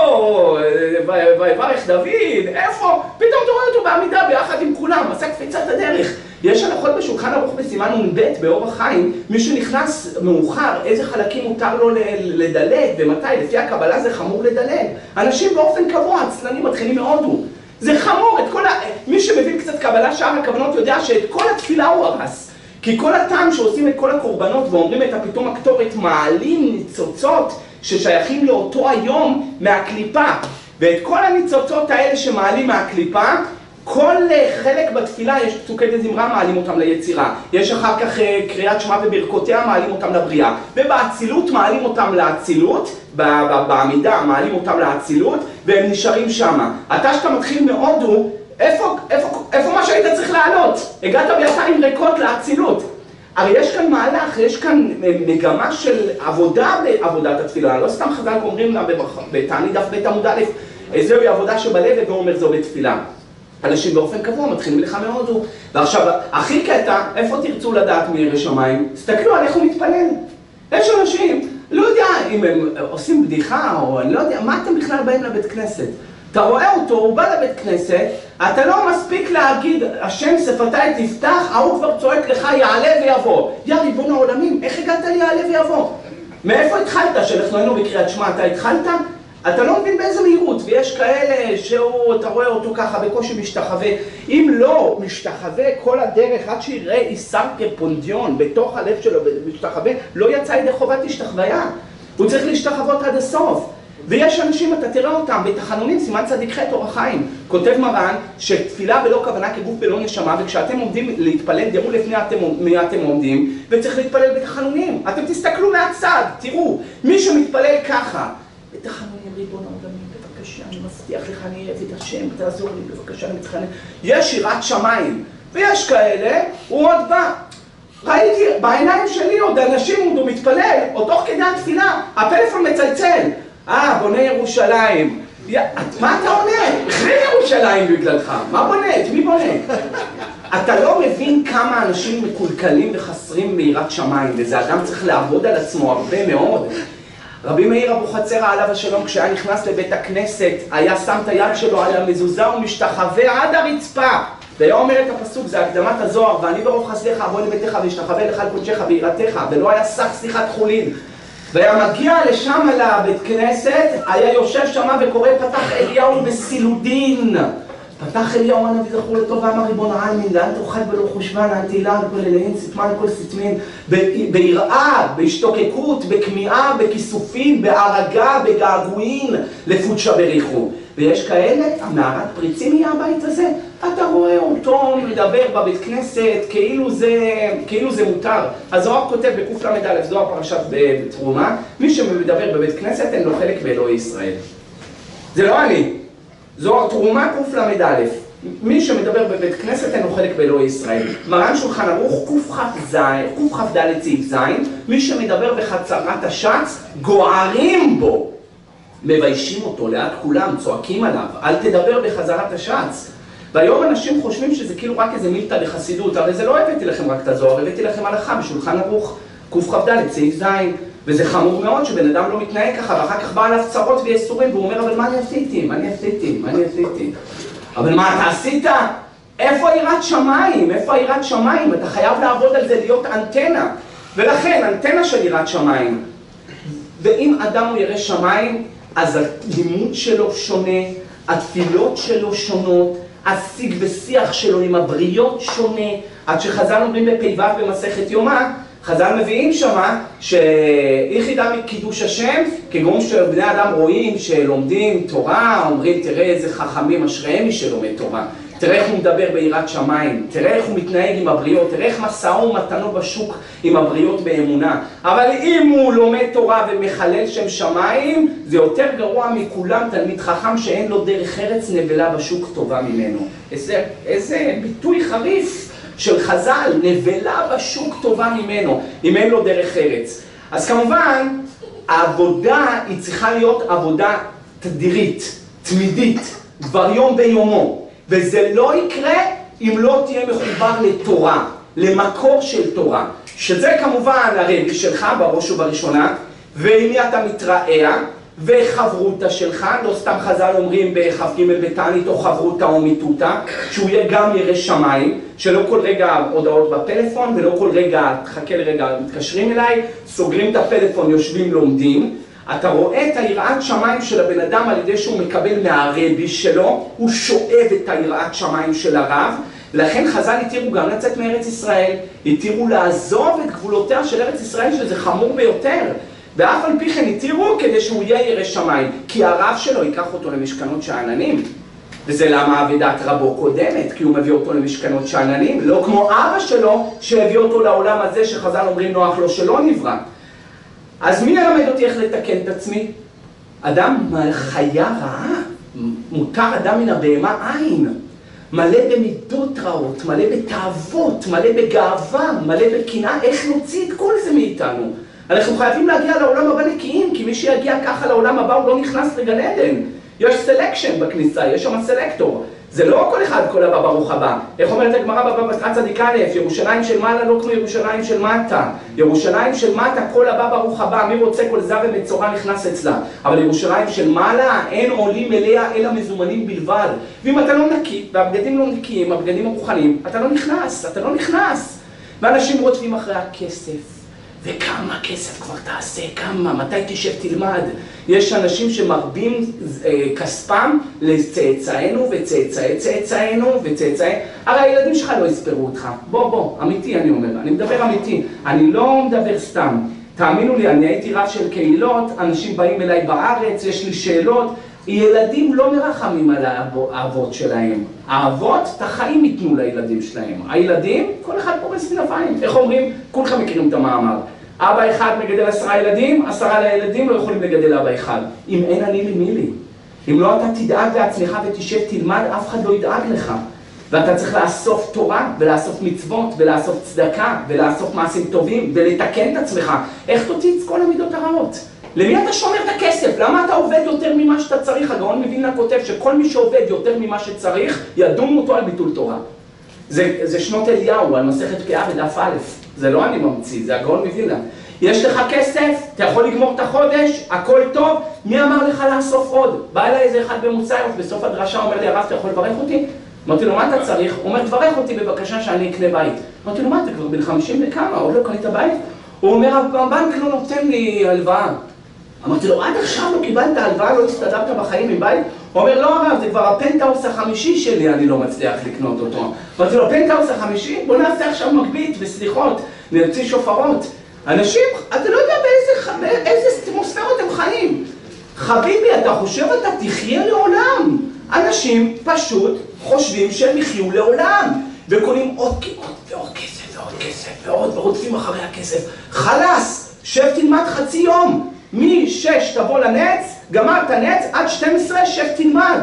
ויברך דוד? איפה? פתאום אתה רואה אותו בעמידה ביחד עם כולם, עשה קפיצת הדרך. יש הנחות בשולחן ערוך בסימן נ"ב באורח חיים, מי שנכנס מאוחר, איזה חלקים מותר לו לדלג ומתי, לפי הקבלה זה חמור לדלג. אנשים באופן קבוע, עצלנים מתחילים מהודו. זה חמור, את כל ה... מי שמבין קצת קבלה שאר הכוונות יודע שאת כל התפילה הוא הרס. כי כל הטעם שעושים את כל הקורבנות ואומרים את הפתאום הקטורת מעלים ניצוצות ששייכים לאותו היום מהקליפה. ואת כל הניצוצות האלה שמעלים מהקליפה, כל חלק בתפילה יש פסוקי דזמרה מעלים אותם ליצירה, יש אחר כך קריאת שמע וברכותיה מעלים אותם לבריאה, ובאצילות מעלים אותם לאצילות, בעמידה מעלים אותם לאצילות, והם נשארים שמה. אתה שאתה מתחיל מהודו, איפה, איפה, איפה מה שהיית צריך לעלות? הגעת בידיים ריקות לאצילות. הרי יש כאן מהלך, יש כאן מגמה של עבודה בעבודת התפילה, לא סתם חז"ל אומרים לה בתענית דף בית עמוד א', זוהי עבודה שבלב, והוא אומר זו בתפילה. אנשים באופן קבוע מתחילים לך מהודו. ועכשיו, הכי קטע, איפה תרצו לדעת מירא שמיים? תסתכלו על איך הוא מתפלל. יש אנשים, לא יודע אם הם עושים בדיחה או אני לא יודע, מה אתם בכלל באים לבית כנסת? אתה רואה אותו, הוא בא לבית כנסת, אתה לא מספיק להגיד, השם שפתיי תפתח, ההוא כבר צועק לך יעלה ויבוא. יא ריבון העולמים, איך הגעת לי יעלה ויבוא? מאיפה התחלת? שאנחנו היינו בקריאת שמע, אתה התחלת? אתה לא מבין באיזה מהירות, ויש כאלה שהוא, אתה רואה אותו ככה בקושי משתחווה. אם לא משתחווה כל הדרך עד שיראה איסר כפונדיון בתוך הלב שלו משתחווה, לא יצא ידי חובת השתחוויה. הוא צריך להשתחוות עד הסוף. ויש אנשים, אתה תראה אותם בתחנונים, סימן צדיק ח' אור החיים. כותב מרן שתפילה בלא כוונה כגוף בלא נשמה, וכשאתם עומדים להתפלל, דעו לפני אתם, מי אתם עומדים, וצריך להתפלל בתחנונים. אתם תסתכלו מהצד, תראו, מי שמתפלל ככה, בתחנונים ריבון העולמים, בבקשה, אני מבטיח לך, אני את השם, תעזור לי, בבקשה, אני מתחנן. יש יראת שמיים, ויש כאלה, הוא עוד בא. ראיתי בעיניים שלי עוד אנשים עומדו מתפלל, או תוך כדי התפילה, הפלאפון מצלצל. אה, בונה ירושלים. מה אתה עונה? החריב ירושלים בגללך. מה בונה? את מי בונה? אתה לא מבין כמה אנשים מקולקלים וחסרים מיראת שמיים, וזה אדם צריך לעבוד על עצמו הרבה מאוד. רבי מאיר אבוחצירא עליו השלום, כשהיה נכנס לבית הכנסת, היה שם את היד שלו על המזוזה ומשתחווה עד הרצפה. והיה אומר את הפסוק, זה הקדמת הזוהר, ואני ברוב חסדיך אבוא לביתך ואשתחווה לך על קודשך ויראתך, ולא היה שק שיחת חולין. והיה מגיע לשם לבית כנסת, היה יושב שם וקורא פתח אליהו בסילודין. פתח אליהו הנביא זכור לטוב ואמר ריבון העלמין, לאן תאכל ולא חושבן, לאן תהילה על כל אליהן, סתמן על כל סתמין, ביראה, בהשתוקקות, בכמיהה, בכיסופים, בהרגה, בגעגועין, לפודשא בריחו. ויש כאלה, המערת פריצים יהיה הבית הזה, אתה רואה אותו מדבר בבית כנסת כאילו זה, כאילו זה מותר. הזוהר כותב בקל"א, זוהר פרשת בתרומה, מי שמדבר בבית כנסת אין לו חלק באלוהי ישראל. זה לא אני, זוהר תרומה קל"א. מי שמדבר בבית כנסת אין לו חלק באלוהי ישראל. מרן שולחן ערוך קכ"ד סעיף ז', מי שמדבר בחצרת השץ, גוערים בו. מביישים אותו ליד כולם, צועקים עליו, אל תדבר בחזרת השץ. והיום אנשים חושבים שזה כאילו רק איזה מילתא לחסידות, הרי זה לא הבאתי לכם רק את הזוהר, הבאתי לכם הלכה בשולחן ערוך, קכ"ד, סעיף ז', וזה חמור מאוד שבן אדם לא מתנהג ככה, ואחר כך בא עליו צרות וייסורים, והוא אומר, אבל מה אני עשיתי? מה אני עשיתי? מה אני עשיתי? אבל מה אתה עשית? איפה יראת שמיים? איפה יראת שמיים? אתה חייב לעבוד על זה, להיות אנטנה. ולכן, אנטנה של יראת שמיים. ואם אדם הוא ירא שמיים, אז הלימוד שלו שונה, התפילות שלו שונות, השיג ושיח שלו עם הבריות שונה, עד שחז"ל אומרים בפ"ו במסכת יומא, חז"ל מביאים שמה שיחידה מקידוש השם, כגון שבני אדם רואים שלומדים תורה, אומרים תראה איזה חכמים אשריהם מי שלומד תורה. תראה איך הוא מדבר ביראת שמיים, תראה איך הוא מתנהג עם הבריות, תראה איך משאו ומתנו בשוק עם הבריות באמונה. אבל אם הוא לומד תורה ומחלל שם שמיים, זה יותר גרוע מכולם תלמיד חכם שאין לו דרך ארץ נבלה בשוק טובה ממנו. איזה, איזה ביטוי חריף של חז"ל, נבלה בשוק טובה ממנו, אם אין לו דרך ארץ. אז כמובן, העבודה היא צריכה להיות עבודה תדירית, תמידית, דבר יום ביומו. וזה לא יקרה אם לא תהיה מחובר לתורה, למקור של תורה, שזה כמובן הרבי שלך בראש ובראשונה, ועם מי אתה מתראה, וחברותא שלך, לא סתם חז"ל אומרים בכ"ג בתענית או חברותא או מיתותא, שהוא יהיה גם ירא שמיים, שלא כל רגע הודעות בפלאפון ולא כל רגע, תחכה לרגע, מתקשרים אליי, סוגרים את הפלאפון, יושבים, לומדים, אתה רואה את היראת שמיים של הבן אדם על ידי שהוא מקבל מהרבי שלו, הוא שואב את היראת שמיים של הרב, לכן חז"ל התירו גם לצאת מארץ ישראל, התירו לעזוב את גבולותיה של ארץ ישראל, שזה חמור ביותר. ואף על פי כן התירו כדי שהוא יהיה ירא שמיים, כי הרב שלו ייקח אותו למשכנות שאננים. וזה למה אבידת רבו קודמת, כי הוא מביא אותו למשכנות שאננים, לא כמו אבא שלו שהביא אותו לעולם הזה שחז"ל אומרים נוח לו שלא נברא. אז מי ילמד אותי איך לתקן את עצמי? אדם חיה רעה, מותר אדם מן הבהמה עין, מלא במידות רעות, מלא בתאוות, מלא בגאווה, מלא בקנאה, איך נוציא את כל זה מאיתנו? אנחנו חייבים להגיע לעולם הבא נקיים, כי מי שיגיע ככה לעולם הבא הוא לא נכנס לגן עדן. יש selection בכניסה, יש שם סלקטור. זה לא כל אחד כל הבא ברוך הבא. איך אומרת הגמרא בבא בתרא צדיק א', ירושלים של מעלה לא כמו ירושלים של מטה. ירושלים של מטה כל הבא ברוך הבא, מי רוצה כל זב ומצורע נכנס אצלה. אבל ירושלים של מעלה אין עולים אליה אלא מזומנים בלבד. ואם אתה לא נקי, והבגדים לא נקיים, הבגדים הרוחניים, אתה לא נכנס, אתה לא נכנס. ואנשים רודפים אחרי הכסף. וכמה כסף כבר תעשה, כמה, מתי תשב תלמד. יש אנשים שמרבים אה, כספם לצאצאינו וצאצאי צאצאינו וצאצאי... הרי הילדים שלך לא יספרו אותך. בוא, בוא, אמיתי אני אומר, אני מדבר אמיתי. אני לא מדבר סתם. תאמינו לי, אני הייתי רב של קהילות, אנשים באים אליי בארץ, יש לי שאלות, ילדים לא מרחמים על האבות שלהם. האבות, את החיים ייתנו לילדים שלהם. הילדים, כל אחד פורס כנפיים. איך אומרים? כולכם מכירים את המאמר. אבא אחד מגדל עשרה ילדים, עשרה לילדים לא יכולים לגדל אבא אחד. אם אין אני למי לי? אם לא אתה תדאג לעצמך ותשב תלמד, אף אחד לא ידאג לך. ואתה צריך לאסוף תורה, ולאסוף מצוות, ולאסוף צדקה, ולאסוף מעשים טובים, ולתקן את עצמך. איך תוציא את כל המידות הרעות? למי אתה שומר את הכסף? למה אתה עובד יותר ממה שאתה צריך? הגאון מווילנה כותב שכל מי שעובד יותר ממה שצריך, ידומו אותו על ביטול תורה. זה, זה שנות אליהו, על מסכת פקיעה בדף א', זה לא אני ממציא, זה הגאון מווילנה. יש לך כסף, אתה יכול לגמור את החודש, הכל טוב, מי אמר לך לאסוף עוד? בא אליי איזה אחד במוצאי, בסוף הדרשה אומר לי, הרב, אתה יכול לברך אותי? אמרתי לו, מה אתה צריך? הוא אומר, תברך אותי בבקשה שאני אקנה בית. אמרתי לו, מה, אתה כבר בן חמישים וכמה, עוד לא קנית בית? הוא אומר, הבנק לא נותן לי הלוואה. אמרתי לו, עד עכשיו לא קיבלת הלוואה, לא הסתדרת בחיים עם בית? הוא אומר, לא הרב, זה כבר הפנטהאוס החמישי שלי, אני לא מצליח לקנות אותו. אמרתי לו, הפנטהאוס החמישי? בוא נעשה עכשיו מגבית וסליחות, נרצי שופרות. אנשים, אתה לא יודע באיזה, באיזה אטמוספרות הם חיים. חביבי, אתה חושב אתה תחיה לעולם. אנשים פשוט חושבים שהם יחיו לעולם, וקונים עוד, עוד ועוד כסף ועוד כסף ועוד, ורודפים אחרי הכסף. חלאס, שב תלמד חצי יום. משש תבוא לנץ, גמרת נץ, עד 12 שב תלמד.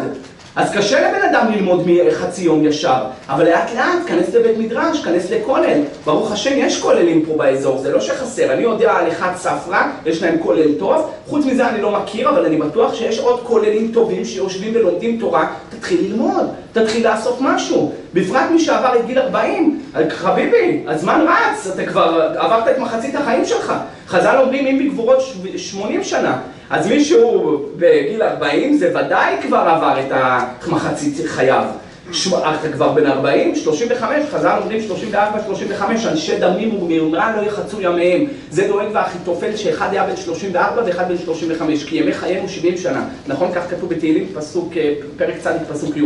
אז קשה לבן אדם ללמוד מחצי יום ישר, אבל לאט לאט, כנס לבית מדרש, כנס לכולל. ברוך השם, יש כוללים פה באזור, זה לא שחסר. אני יודע על אחד ספרא, יש להם כולל טוב. חוץ מזה אני לא מכיר, אבל אני בטוח שיש עוד כוללים טובים שיושבים ולומדים תורה. תתחיל ללמוד, תתחיל לעשות משהו. בפרט מי שעבר את גיל 40, חביבי, הזמן רץ, אתה כבר עברת את מחצית החיים שלך. חז"ל אומרים אם בגבורות 80 שנה, אז מישהו בגיל 40 זה ודאי כבר עבר את המחצית חייו. אתה כבר בן 40, 35, חז"ל אומרים 34, 35, אנשי דמים ומרמה לא יחצו ימיהם. זה דואג ואחיתופל שאחד היה בן 34 ואחד בן 35, כי ימי חיינו 70 שנה. נכון? כך כתוב בתהילים, פסוק, אה, פרק צ' פסוק י'.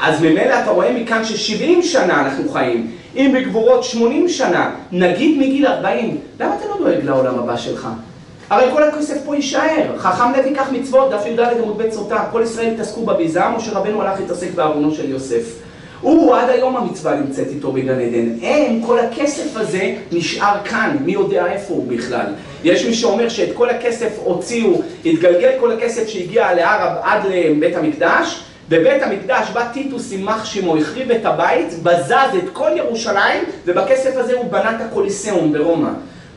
אז ממילא אתה רואה מכאן ש-70 שנה אנחנו חיים. אם בגבורות 80 שנה, נגיד מגיל 40, למה אתה לא דואג לעולם הבא שלך? הרי כל הכסף פה יישאר. חכם לוי ייקח מצוות, דף י"ד עמוד ב' סוטה. כל ישראל התעסקו בביזה, משה רבנו הלך להתעסק בארונו של יוסף. הוא עד היום המצווה נמצאת איתו בגן עדן. הם, כל הכסף הזה נשאר כאן, מי יודע איפה הוא בכלל. יש מי שאומר שאת כל הכסף הוציאו, התגלגל כל הכסף שהגיע להר עד לבית המקדש, בבית המקדש בא טיטוס יימח שמו, החריב את הבית, בזז את כל ירושלים, ובכסף הזה הוא בנה את הקוליסאום ברומא.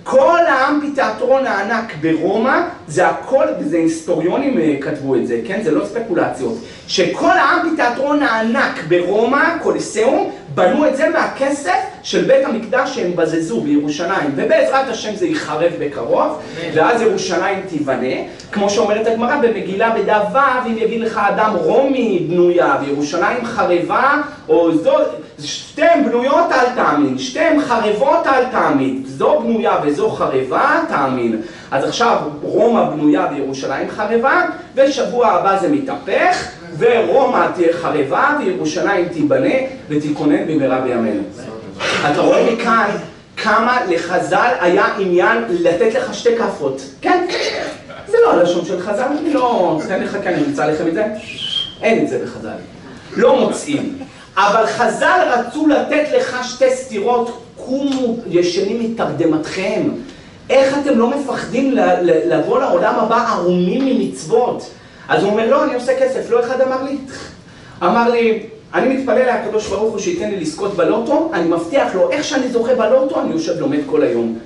כל האמפיתיאטרון הענק ברומא, זה הכל, וזה היסטוריונים אה, כתבו את זה, כן? זה לא ספקולציות. שכל האמפיתיאטרון הענק ברומא, קוליסאום, בנו את זה מהכסף של בית המקדש שהם בזזו בירושלים. ובעזרת השם זה ייחרב בקרוב, ואז ירושלים תיבנה. כמו שאומרת הגמרא במגילה בדף ו', אם יגיד לך אדם רומי בנויה וירושלים חרבה, או זו, שתיהן בנויות אל תאמין, שתיהן חרבות אל תאמין. זו בנויה וזו חרבה, תאמין. אז עכשיו רומא בנויה וירושלים חרבה, ושבוע הבא זה מתהפך, ורומא תהיה חרבה וירושלים תיבנה ותיכונן במהרה בימינו. אתה רואה מכאן כמה לחז"ל היה עניין לתת לך שתי כאפות. כן, זה לא הלשון של חז"ל, אני לא... תן לך כאן, אני אמצא לכם את זה. אין את זה בחז"ל. לא מוצאים. אבל חז"ל רצו לתת לך שתי סתירות, קומו ישנים מתרדמתכם. איך אתם לא מפחדים לבוא לעולם הבא ערומים ממצוות? אז הוא אומר, לא, אני עושה כסף. לא אחד אמר לי, אמר לי, אני מתפלל לקדוש ברוך הוא שייתן לי לזכות בלוטו, אני מבטיח לו, איך שאני זוכה בלוטו, אני יושב לומד כל היום.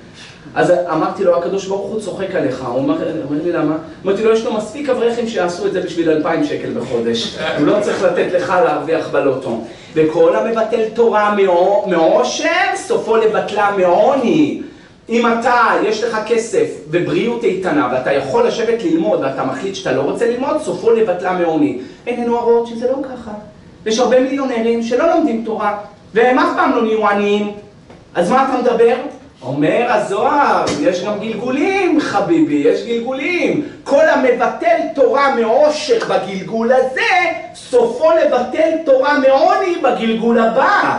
אז אמרתי לו, הקדוש ברוך הוא צוחק עליך. הוא אומר, אומר לי, למה? אמרתי לו, יש לו מספיק אברכים שיעשו את זה בשביל אלפיים שקל בחודש. הוא לא צריך לתת לך להרוויח בלוטו. וכל המבטל תורה מעושר, סופו לבטלה מעוני. אם אתה, יש לך כסף ובריאות איתנה ואתה יכול לשבת ללמוד ואתה מחליט שאתה לא רוצה ללמוד, סופו לבטלה מעוני. עינינו הרואות שזה לא ככה. יש הרבה מיליונרים שלא לומדים תורה והם אף פעם לא נהיו עניים. אז מה אתה מדבר? אומר הזוהר, יש גם גלגולים חביבי, יש גלגולים. כל המבטל תורה מעושך בגלגול הזה, סופו לבטל תורה מעוני בגלגול הבא.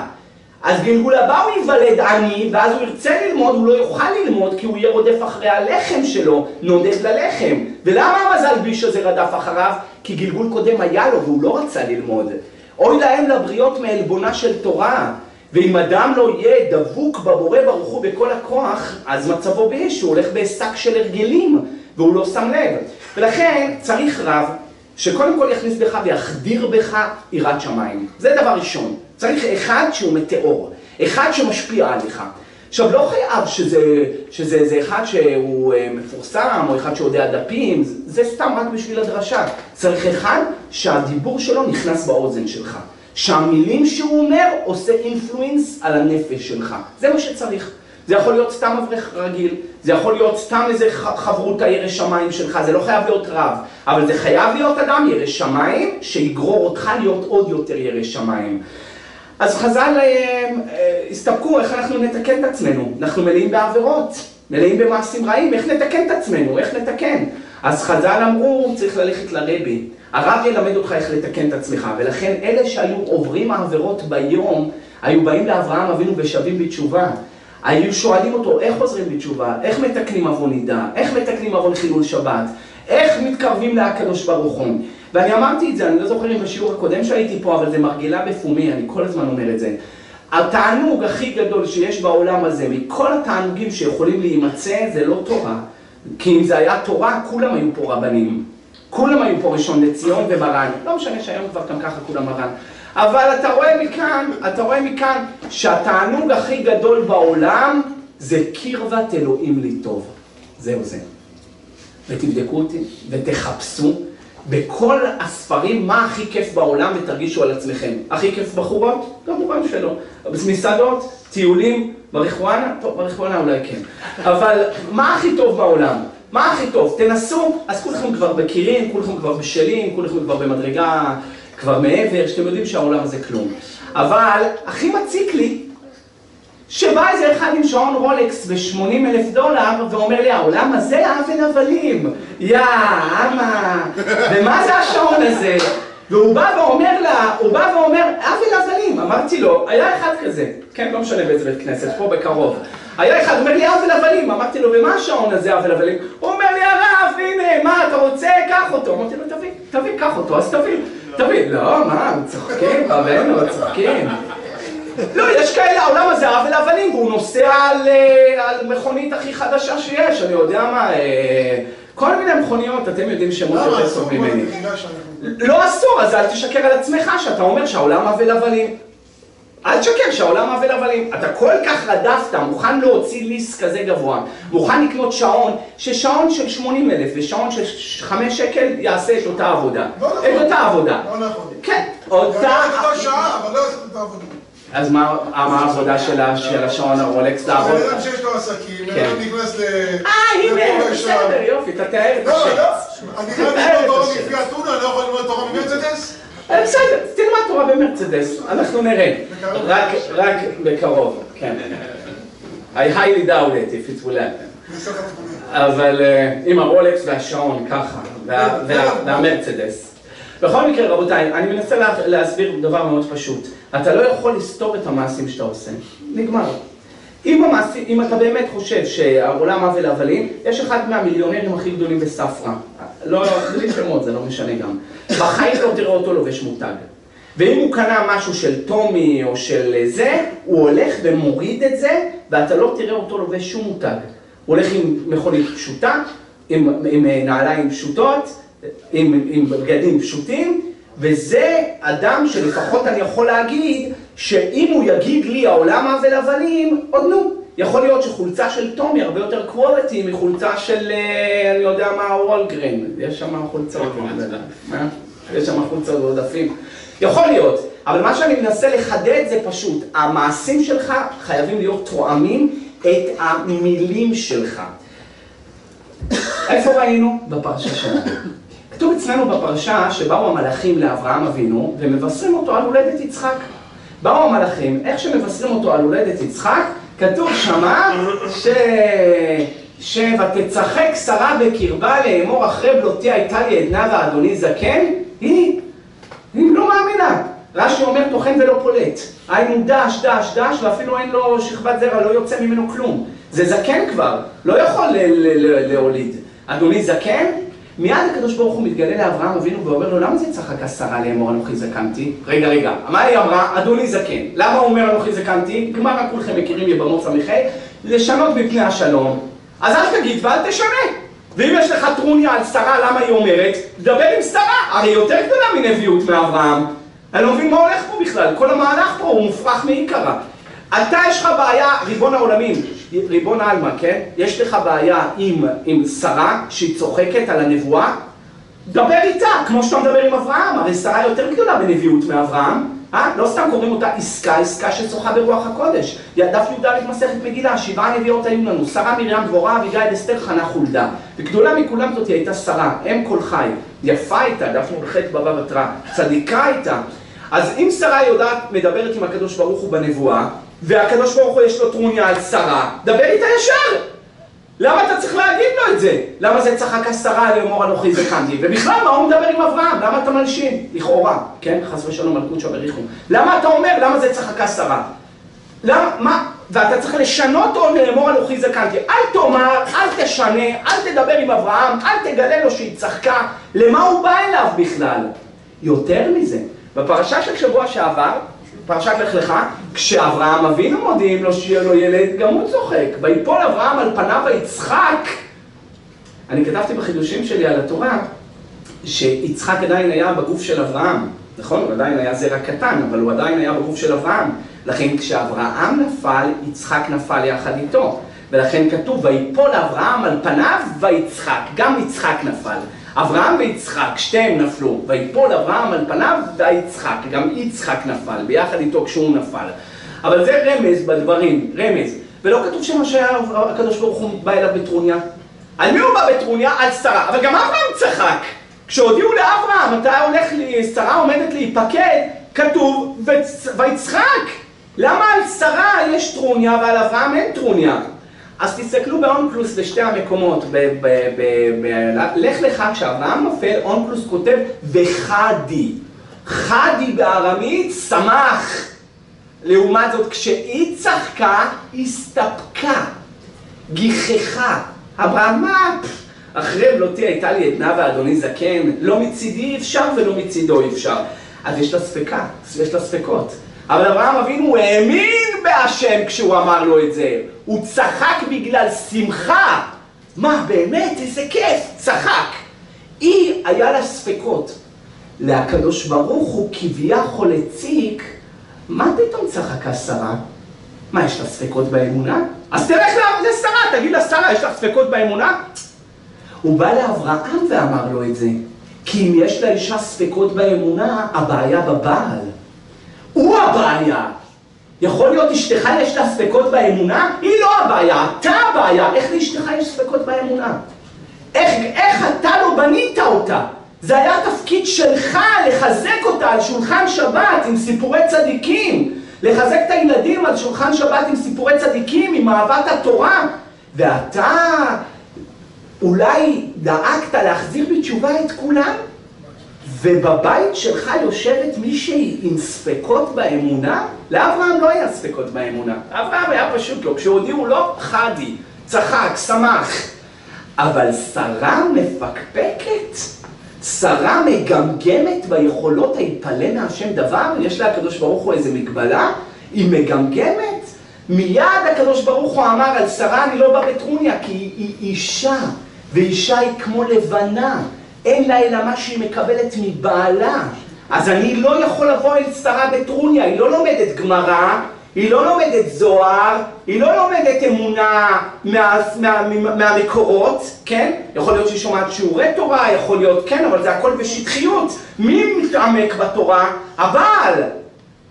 אז גלגול הבא הוא ייוולד עני, ואז הוא ירצה ללמוד, הוא לא יוכל ללמוד, כי הוא יהיה רודף אחרי הלחם שלו, נודד ללחם. ולמה המזל ביש הזה רדף אחריו? כי גלגול קודם היה לו, והוא לא רצה ללמוד. אוי להם לבריות מעלבונה של תורה. ואם אדם לא יהיה דבוק בבורא ברוך הוא בכל הכוח, אז מצבו ביש, הוא הולך בשק של הרגלים, והוא לא שם לב. ולכן צריך רב שקודם כל יכניס בך ויחדיר בך יראת שמיים. זה דבר ראשון. צריך אחד שהוא מטאור, אחד שמשפיע עליך. עכשיו, לא חייב שזה, שזה איזה אחד שהוא אה, מפורסם, או אחד שיודע דפים, זה סתם רק בשביל הדרשה. צריך אחד שהדיבור שלו נכנס באוזן שלך. שהמילים שהוא אומר עושה אינפלואינס על הנפש שלך. זה מה שצריך. זה יכול להיות סתם אברך רגיל, זה יכול להיות סתם איזה חברותא ירא שמיים שלך, זה לא חייב להיות רב, אבל זה חייב להיות אדם ירא שמיים, שיגרור אותך להיות עוד יותר ירא שמיים. אז חז"ל אה, אה, הסתפקו איך אנחנו נתקן את עצמנו, אנחנו מלאים בעבירות, מלאים במעשים רעים, איך נתקן את עצמנו, איך נתקן? אז חז"ל אמרו, צריך ללכת לרבי, הרב ילמד אותך איך לתקן את עצמך, ולכן אלה שהיו עוברים העבירות ביום, היו באים לאברהם אבינו ושבים בתשובה. היו שואלים אותו, איך חוזרים בתשובה? איך מתקנים עוון נידה? איך מתקנים עוון חילול שבת? איך מתקרבים לקדוש ברוך הוא? ואני אמרתי את זה, אני לא זוכר אם בשיעור הקודם שהייתי פה, אבל זה מרגילה בפומי, אני כל הזמן אומר את זה. התענוג הכי גדול שיש בעולם הזה, מכל התענוגים שיכולים להימצא, זה לא תורה. כי אם זה היה תורה, כולם היו פה רבנים. כולם היו פה ראשון לציון ומרן. לא משנה שהיום כבר גם ככה כולם מרן. אבל אתה רואה מכאן, אתה רואה מכאן שהתענוג הכי גדול בעולם זה קרבת אלוהים לי טוב. זהו זה. ותבדקו אותי ותחפשו בכל הספרים מה הכי כיף בעולם ותרגישו על עצמכם. הכי כיף בחורות? כמובן שלא. מסעדות, טיולים, מריחואנה? טוב, מריחואנה אולי כן. אבל מה הכי טוב בעולם? מה הכי טוב? תנסו, אז כולכם כבר מכירים, כולכם כבר בשלים, כולכם כבר במדרגה כבר מעבר, שאתם יודעים שהעולם הזה כלום. אבל הכי מציק לי, שבא איזה אחד עם שעון רולקס ב-80 אלף דולר ואומר לי, העולם הזה עוול הבלים. יא, אמה, ומה זה השעון הזה? והוא בא ואומר לה, הוא בא ואומר, עוול הבלים. אמרתי לו, היה אחד כזה, כן, לא משנה באיזה בית כנסת, פה בקרוב. היה אחד, אומר לי, עוול הבלים. אמרתי לו, ומה השעון הזה, עוול הבלים? הוא אומר לי, הרב, הנה, מה, אתה רוצה? קח אותו. אמרתי לו, תביא, תביא, קח אותו, אז תביא. תביא, לא, מה, צוחקים, רבנו, צוחקים. לא, יש כאלה, העולם הזה עוול הבלים, והוא נוסע על, אה, על מכונית הכי חדשה שיש, אני יודע מה, אה, כל מיני מכוניות, אתם יודעים שמות יותר טוב ממני. לא אסור, אז אל תשקר על עצמך, שאתה אומר שהעולם עוול הבלים. אל תשקר שהעולם עוול הבלים. אתה כל כך רדפת, מוכן להוציא ליס כזה גבוה, מוכן לקנות שעון, ששעון של 80 אלף ושעון של 5 שקל יעשה את אותה עבודה. לא נכון. את אותה עבודה. לא נכון. כן, אותה... גם אותה שעה, אבל לא יעשה את העבודה. אז מה העבודה של השעון הרולקס לעבוד? בן אדם שיש לו עסקים, בן כן. אדם נכנס ל... אה, הנה, בסדר, יופי, אתה תאר את לא, השם. לא, אני חייב ללמוד תורה. מפי אתונה, אני לא יכול ללמוד תורה ממרצדס? אה, בסדר, תלמד תורה במרצדס, אנחנו נראה. רק, רק בקרוב, כן. I highly doubt it if it will happen. אבל אה, עם הרולקס והשעון ככה, וה- והמרצדס. בכל מקרה, רבותיי, אני מנסה לה- להסביר דבר מאוד פשוט. אתה לא יכול לסתור את המעשים שאתה עושה. נגמר. אם, המעשים, אם אתה באמת חושב שהעולם עוול הבלים, יש אחד מהמיליונרים הכי גדולים בספרא. לא, בלי שמות, זה לא משנה גם. בחיים לא תראה אותו לובש מותג. ואם הוא קנה משהו של טומי או של זה, הוא הולך ומוריד את זה, ואתה לא תראה אותו לובש שום מותג. הוא הולך עם מכונית פשוטה, עם, עם נעליים פשוטות, עם, עם בגדים פשוטים, וזה אדם שלפחות אני יכול להגיד, שאם הוא יגיד לי העולם עוול הבלים, עוד נו. יכול להיות שחולצה של טומי הרבה יותר קוולטי מחולצה של, אה, אני יודע מה, וולגרין. יש שם חולצות. יש שם חולצות ועודפים. יכול להיות, אבל מה שאני מנסה לחדד זה פשוט, המעשים שלך חייבים להיות תואמים את המילים שלך. איפה ראינו? בפרשה שלנו. כתוב אצלנו בפרשה שבאו המלאכים לאברהם אבינו ומבשרים אותו על הולדת יצחק. באו המלאכים, איך שמבשרים אותו על הולדת יצחק, כתוב שמה ש... ש"ותצחק שרה בקרבה לאמור אחרי בלותי הייתה לי עדנה ואדוני זקן", היא, היא לא מאמינה. רש"י אומר טוחן ולא פולט. היינו דש, דש, דש, ואפילו אין לו שכבת זרע, לא יוצא ממנו כלום. זה זקן כבר, לא יכול להוליד. אדוני זקן? מיד הקדוש ברוך הוא מתגלה לאברהם אבינו ואומר לו, למה זה צחקה שרה לאמור אנוכי זקנתי? רגע, רגע, מה היא אמרה? אדוני זקן. למה הוא אומר אנוכי זקנתי? גמרא כולכם מכירים יבמות ס"ה, לשנות מפני השלום. אז אל תגיד ואל תשנה. ואם יש לך טרוניה על שרה, למה היא אומרת? דבר עם שרה, הרי יותר גדולה מנביאות מאברהם. אני לא מבין מה הולך פה בכלל, כל המהלך פה הוא מופרך מעיקרה. אתה יש לך בעיה, ריבון העולמים, ריבון עלמא, כן? יש לך בעיה עם, עם שרה שהיא צוחקת על הנבואה? דבר איתה, כמו שאתה מדבר עם אברהם, הרי שרה יותר גדולה בנביאות מאברהם, אה? לא סתם קוראים אותה עסקה, עסקה שצוחה ברוח הקודש. דף י"ד מסכת מגילה, שבעה נביאות היו לנו, שרה מרים דבורה, אביגיל אסתר חנה חולדה. וגדולה מכולם זאת היא הייתה שרה, אם כל חי, יפה הייתה, דף נ"ח בבא בתרא, צדיקה הייתה. אז אם שרה יודעת, מדברת עם הקדוש ברוך הוא בנבואה, והקדוש ברוך הוא יש לו טרוניה על שרה, דבר איתה ישר! למה אתה צריך להגיד לו את זה? למה זה צחקה שרה לאמור אנוכי זקנתי? ובכלל, מה הוא מדבר עם אברהם? למה אתה מלשין? לכאורה, כן? חס ושלום מלכות שבריחו. למה אתה אומר? למה זה צחקה שרה? למה? מה? ואתה צריך לשנות או לאמור אנוכי זקנתי. אל תאמר, אל תשנה, אל תדבר עם אברהם, אל תגלה לו שהיא צחקה. למה הוא בא אליו בכלל? יותר מזה, בפרשה של שבוע שעבר, פרשת לך לך, כשאברהם אבינו מודיעים לו שיהיה לו ילד, גם הוא צוחק. ויפול אברהם על פניו ויצחק. אני כתבתי בחידושים שלי על התורה, שיצחק עדיין היה בגוף של אברהם. נכון? הוא עדיין היה זרע קטן, אבל הוא עדיין היה בגוף של אברהם. לכן כשאברהם נפל, יצחק נפל יחד איתו. ולכן כתוב, ויפול אברהם על פניו ויצחק. גם יצחק נפל. אברהם ויצחק, שתיהם נפלו, ויפול אברהם על פניו ויצחק, גם יצחק נפל, ביחד איתו כשהוא נפל. אבל זה רמז בדברים, רמז. ולא כתוב שמה שהקדוש ברוך הוא בא אליו בטרוניה. על מי הוא בא בטרוניה? על שרה. אבל גם אברהם צחק. כשהודיעו לאברהם, אתה הולך לי, שרה עומדת להיפקד, כתוב, ויצחק. למה על שרה יש טרוניה ועל אברהם אין טרוניה? אז תסתכלו באונקלוס לשתי המקומות, לך לך כשאברהם נופל, אונקלוס כותב וחדי. חדי בארמית, שמח. לעומת זאת, כשהיא צחקה, הסתפקה, גיחכה. אברהם, מה? אחרי בלותי הייתה לי עדנה ואדוני זקן, לא מצידי אפשר ולא מצידו אפשר. אז יש לה ספקה, יש לה ספקות. אבל אברהם אבינו האמין בהשם כשהוא אמר לו את זה. הוא צחק בגלל שמחה. מה, באמת? איזה כיף. צחק. היא, היה לה ספקות. לקדוש ברוך הוא כביכול הציק, מה פתאום צחקה שרה? מה, יש לה ספקות באמונה? אז תלך לשרה, תגיד לשרה, יש לך ספקות באמונה? הוא בא לאברהם ואמר לו את זה. כי אם יש לאישה ספקות באמונה, הבעיה בבעל. הוא הבעיה. יכול להיות אשתך יש לה ספקות באמונה? היא לא הבעיה, אתה הבעיה. איך לאשתך יש ספקות באמונה? איך, איך אתה לא בנית אותה? זה היה התפקיד שלך לחזק אותה על שולחן שבת עם סיפורי צדיקים. לחזק את הילדים על שולחן שבת עם סיפורי צדיקים, עם אהבת התורה. ואתה אולי דאגת להחזיר בתשובה את כולם? ובבית שלך יושבת מישהי עם ספקות באמונה? לאברהם לא היה ספקות באמונה. אברהם היה פשוט לא. כשהודיעו לו, חדי, צחק, שמח. אבל שרה מפקפקת? שרה מגמגמת ביכולות היפלא מהשם דבר? יש לה הקדוש ברוך הוא איזה מגבלה? היא מגמגמת? מיד הקדוש ברוך הוא אמר על שרה אני לא בא בטרוניה כי היא אישה, ואישה היא כמו לבנה. לה אלא מה שהיא מקבלת מבעלה. אז אני לא יכול לבוא אל שרה בטרוניה, היא לא לומדת גמרא, היא לא לומדת זוהר, היא לא לומדת אמונה מה, מה, מה, מהמקורות, כן? יכול להיות שהיא שומעת שיעורי תורה, יכול להיות כן, אבל זה הכל בשטחיות. מי מתעמק בתורה? אבל!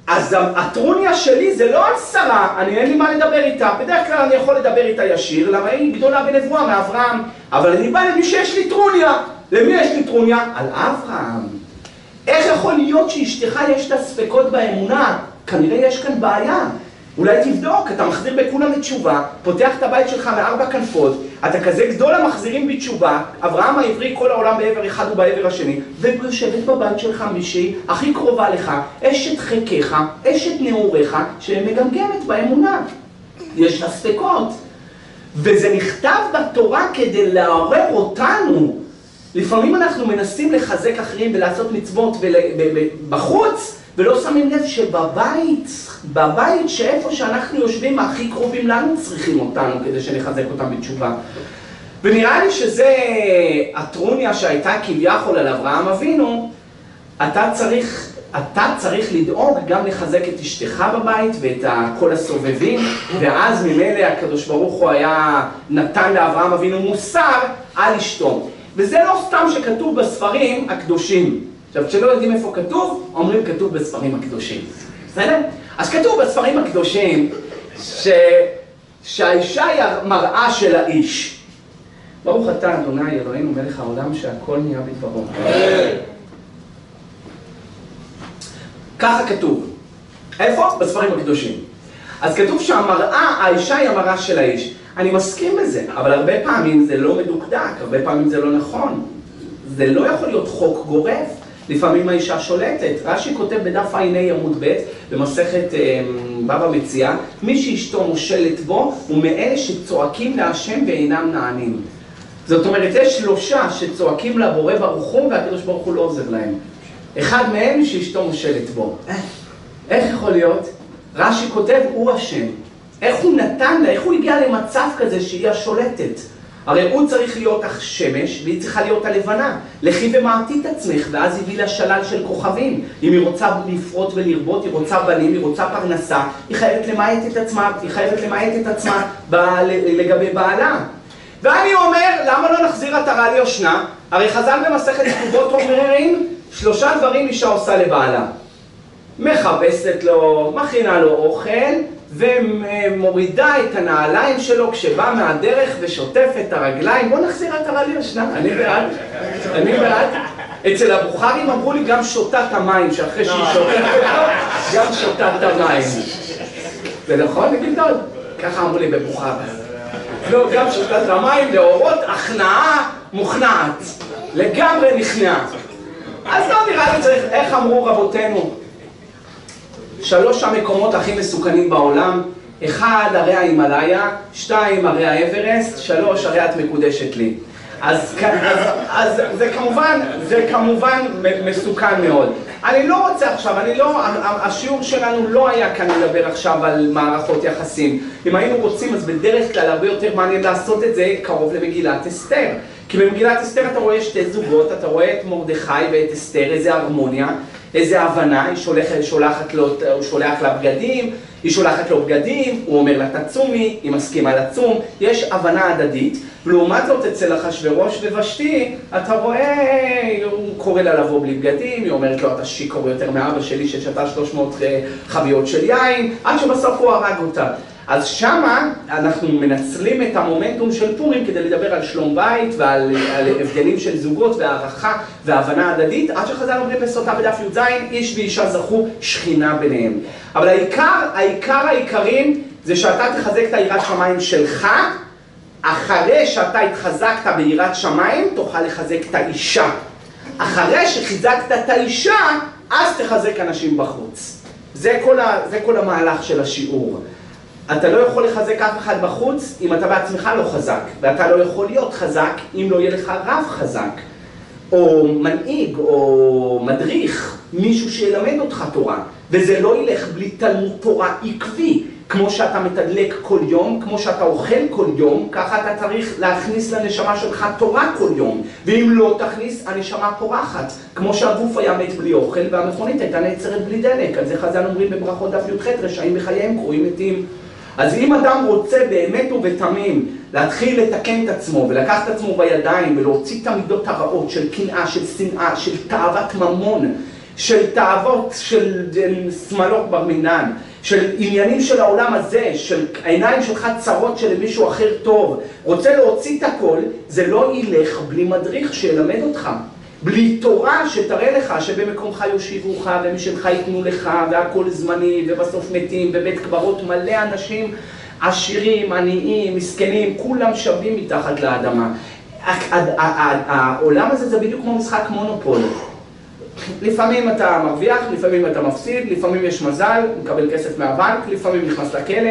אז הטרוניה שלי זה לא על שרה, אני אין לי מה לדבר איתה. בדרך כלל אני יכול לדבר איתה ישיר, למה היא גדולה בנבואה מאברהם. אבל אני בא למי שיש לי טרוניה. למי יש לי טרוניה? על אברהם. איך יכול להיות שאשתך יש לה ספקות באמונה? כנראה יש כאן בעיה. אולי תבדוק, אתה מחזיר בכולם לתשובה, פותח את הבית שלך מארבע כנפות, אתה כזה גדול המחזירים בתשובה, אברהם העברי כל העולם בעבר אחד ובעבר השני, ויושבת בבית שלך מישהי הכי קרובה לך, אשת חלקך, אשת נעוריך, שמגמגמת באמונה. יש לה ספקות. וזה נכתב בתורה כדי לעורר אותנו. לפעמים אנחנו מנסים לחזק אחרים ולעשות מצוות בחוץ, ולא שמים לב שבבית, בבית שאיפה שאנחנו יושבים, הכי קרובים לנו צריכים אותנו כדי שנחזק אותם בתשובה. ונראה לי שזה הטרוניה שהייתה כביכול על אברהם אבינו, אתה צריך, אתה צריך לדאוג גם לחזק את אשתך בבית ואת כל הסובבים, ואז ממילא הקדוש ברוך הוא היה נתן לאברהם אבינו מוסר על אשתו. וזה לא סתם שכתוב בספרים הקדושים. עכשיו, כשלא יודעים איפה כתוב, אומרים כתוב בספרים הקדושים. בסדר? אז כתוב בספרים הקדושים ש... שהאישה היא המראה של האיש. ברוך אתה, אדוני אלוהינו מלך העולם, שהכל נהיה בדברו. ככה כתוב. איפה? בספרים הקדושים. אז כתוב שהמראה, האישה היא המראה של האיש. אני מסכים בזה, אבל הרבה פעמים זה לא מדוקדק, הרבה פעמים זה לא נכון. זה לא יכול להיות חוק גורף. לפעמים האישה שולטת. רש"י כותב בדף ע"ה עמוד ב' במסכת אה, בבא מציאה, מי שאשתו מושלת בו הוא מאלה שצועקים להשם ואינם נענים. זאת אומרת, יש שלושה שצועקים לבורא ברוך הוא והקדוש ברוך הוא לא עוזר להם. אחד מהם שאשתו מושלת בו. איך יכול להיות? רש"י כותב, הוא אשם. איך הוא נתן לה, איך הוא הגיע למצב כזה שהיא השולטת? הרי הוא צריך להיות השמש, והיא צריכה להיות הלבנה. לכי ומעטי את עצמך, ואז הביא לה שלל של כוכבים. אם היא רוצה לפרוט ולרבות, היא רוצה בנים, היא רוצה פרנסה, היא חייבת למעט את עצמה, היא חייבת למעט את עצמה לגבי בעלה. ואני אומר, למה לא נחזיר עטרה ליושנה? הרי חז"ל במסכת כתובות אומרים, שלושה דברים אישה עושה לבעלה. מכבסת לו, מכינה לו אוכל, ומורידה את הנעליים שלו כשבא מהדרך ושוטף את הרגליים. בוא נחזיר את הרעלי לישנה, אני בעד, אני בעד. אצל הבוכרים אמרו לי גם שותה את המים, שאחרי שהיא שותה גם שותה את המים. זה נכון, נגיד ככה אמרו לי בבוכר. לא, גם שותה את המים להורות הכנעה מוכנעת. לגמרי נכנעה. אז לא נראה לי צריך, איך אמרו רבותינו? שלוש המקומות הכי מסוכנים בעולם, אחד, הרי ההימאליה, שתיים, הרי האברסט, שלוש, הרי את מקודשת לי. אז, אז, אז זה כמובן, זה כמובן מסוכן מאוד. אני לא רוצה עכשיו, אני לא, השיעור שלנו לא היה כאן לדבר עכשיו על מערכות יחסים. אם היינו רוצים, אז בדרך כלל הרבה יותר מעניין לעשות את זה קרוב למגילת אסתר. כי במגילת אסתר אתה רואה שתי זוגות, אתה רואה את מרדכי ואת אסתר, איזה הרמוניה. איזה הבנה, היא שולחת, שולחת לו, הוא שולח לה בגדים, היא שולחת לו בגדים, הוא אומר לה תצומי, היא מסכימה לצום, יש הבנה הדדית. לעומת זאת אצל אחשוורוש ובשתי, אתה רואה, הוא קורא לה לבוא בלי בגדים, היא אומרת לו אתה שיכור יותר מאבא שלי ששתה 300 אה, חביות של יין, עד שבסוף הוא הרג אותה. אז שמה אנחנו מנצלים את המומנטום של פורים כדי לדבר על שלום בית ועל הבדלים של זוגות והערכה והבנה הדדית, עד שחז"ל אומרים בסוטה בדף י"ז, איש ואישה זכו שכינה ביניהם. אבל העיקר, העיקר העיקרים זה שאתה תחזק את היראת שמיים שלך, אחרי שאתה התחזקת ביראת שמיים, תוכל לחזק את האישה. אחרי שחיזקת את האישה, אז תחזק אנשים בחוץ. זה כל, ה, זה כל המהלך של השיעור. אתה לא יכול לחזק אף אחד בחוץ אם אתה בעצמך לא חזק, ואתה לא יכול להיות חזק אם לא יהיה לך רב חזק, או מנהיג, או מדריך, מישהו שילמד אותך תורה, וזה לא ילך בלי תלמוד תורה עקבי, כמו שאתה מתדלק כל יום, כמו שאתה אוכל כל יום, ככה אתה צריך להכניס לנשמה שלך תורה כל יום, ואם לא תכניס, הנשמה פורחת, כמו שהגוף היה מת בלי אוכל, והמכונית הייתה נעצרת בלי דלק, על זה חז"ל אומרים בברכות דף י"ח, רשעים בחייהם קרויים מתים. אז אם אדם רוצה באמת ובתמים להתחיל לתקן את עצמו ולקח את עצמו בידיים ולהוציא את המידות הרעות של קנאה, של שנאה, של תאוות ממון, של תאוות של שמאלות בר מינן, של עניינים של העולם הזה, של העיניים שלך צרות של מישהו אחר טוב, רוצה להוציא את הכל, זה לא ילך בלי מדריך שילמד אותך. בלי תורה שתראה לך שבמקומך יושיבוך ומשלך ייתנו לך והכל זמני ובסוף מתים ובית קברות מלא אנשים עשירים, עניים, מסכנים, כולם שווים מתחת לאדמה. העולם הזה זה בדיוק כמו משחק מונופול. לפעמים אתה מרוויח, לפעמים אתה מפסיד, לפעמים יש מזל, מקבל כסף מהבנק, לפעמים נכנס לכלא,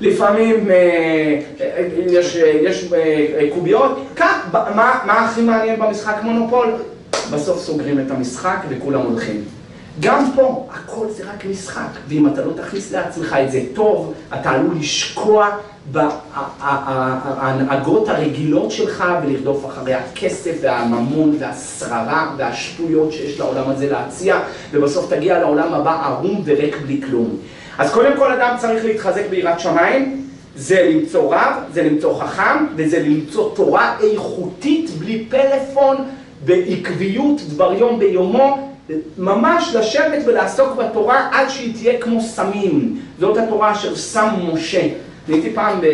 לפעמים אה, אה, יש, יש אה, קוביות. כך, מה, מה הכי מעניין במשחק מונופול? בסוף סוגרים את המשחק וכולם הולכים. גם פה, הכל זה רק משחק, ואם אתה לא תכניס לעצמך את זה טוב, אתה עלול לשקוע בהנהגות הרגילות שלך ולרדוף אחרי הכסף והממון והשררה והשטויות שיש לעולם הזה להציע, ובסוף תגיע לעולם הבא ערום וריק בלי כלום. אז קודם כל אדם צריך להתחזק ביראת שמיים, זה למצוא רב, זה למצוא חכם, וזה למצוא תורה איכותית בלי פלאפון, בעקביות דבר יום ביומו, ממש לשבת ולעסוק בתורה עד שהיא תהיה כמו סמים. זאת התורה אשר שם משה. הייתי פעם ב...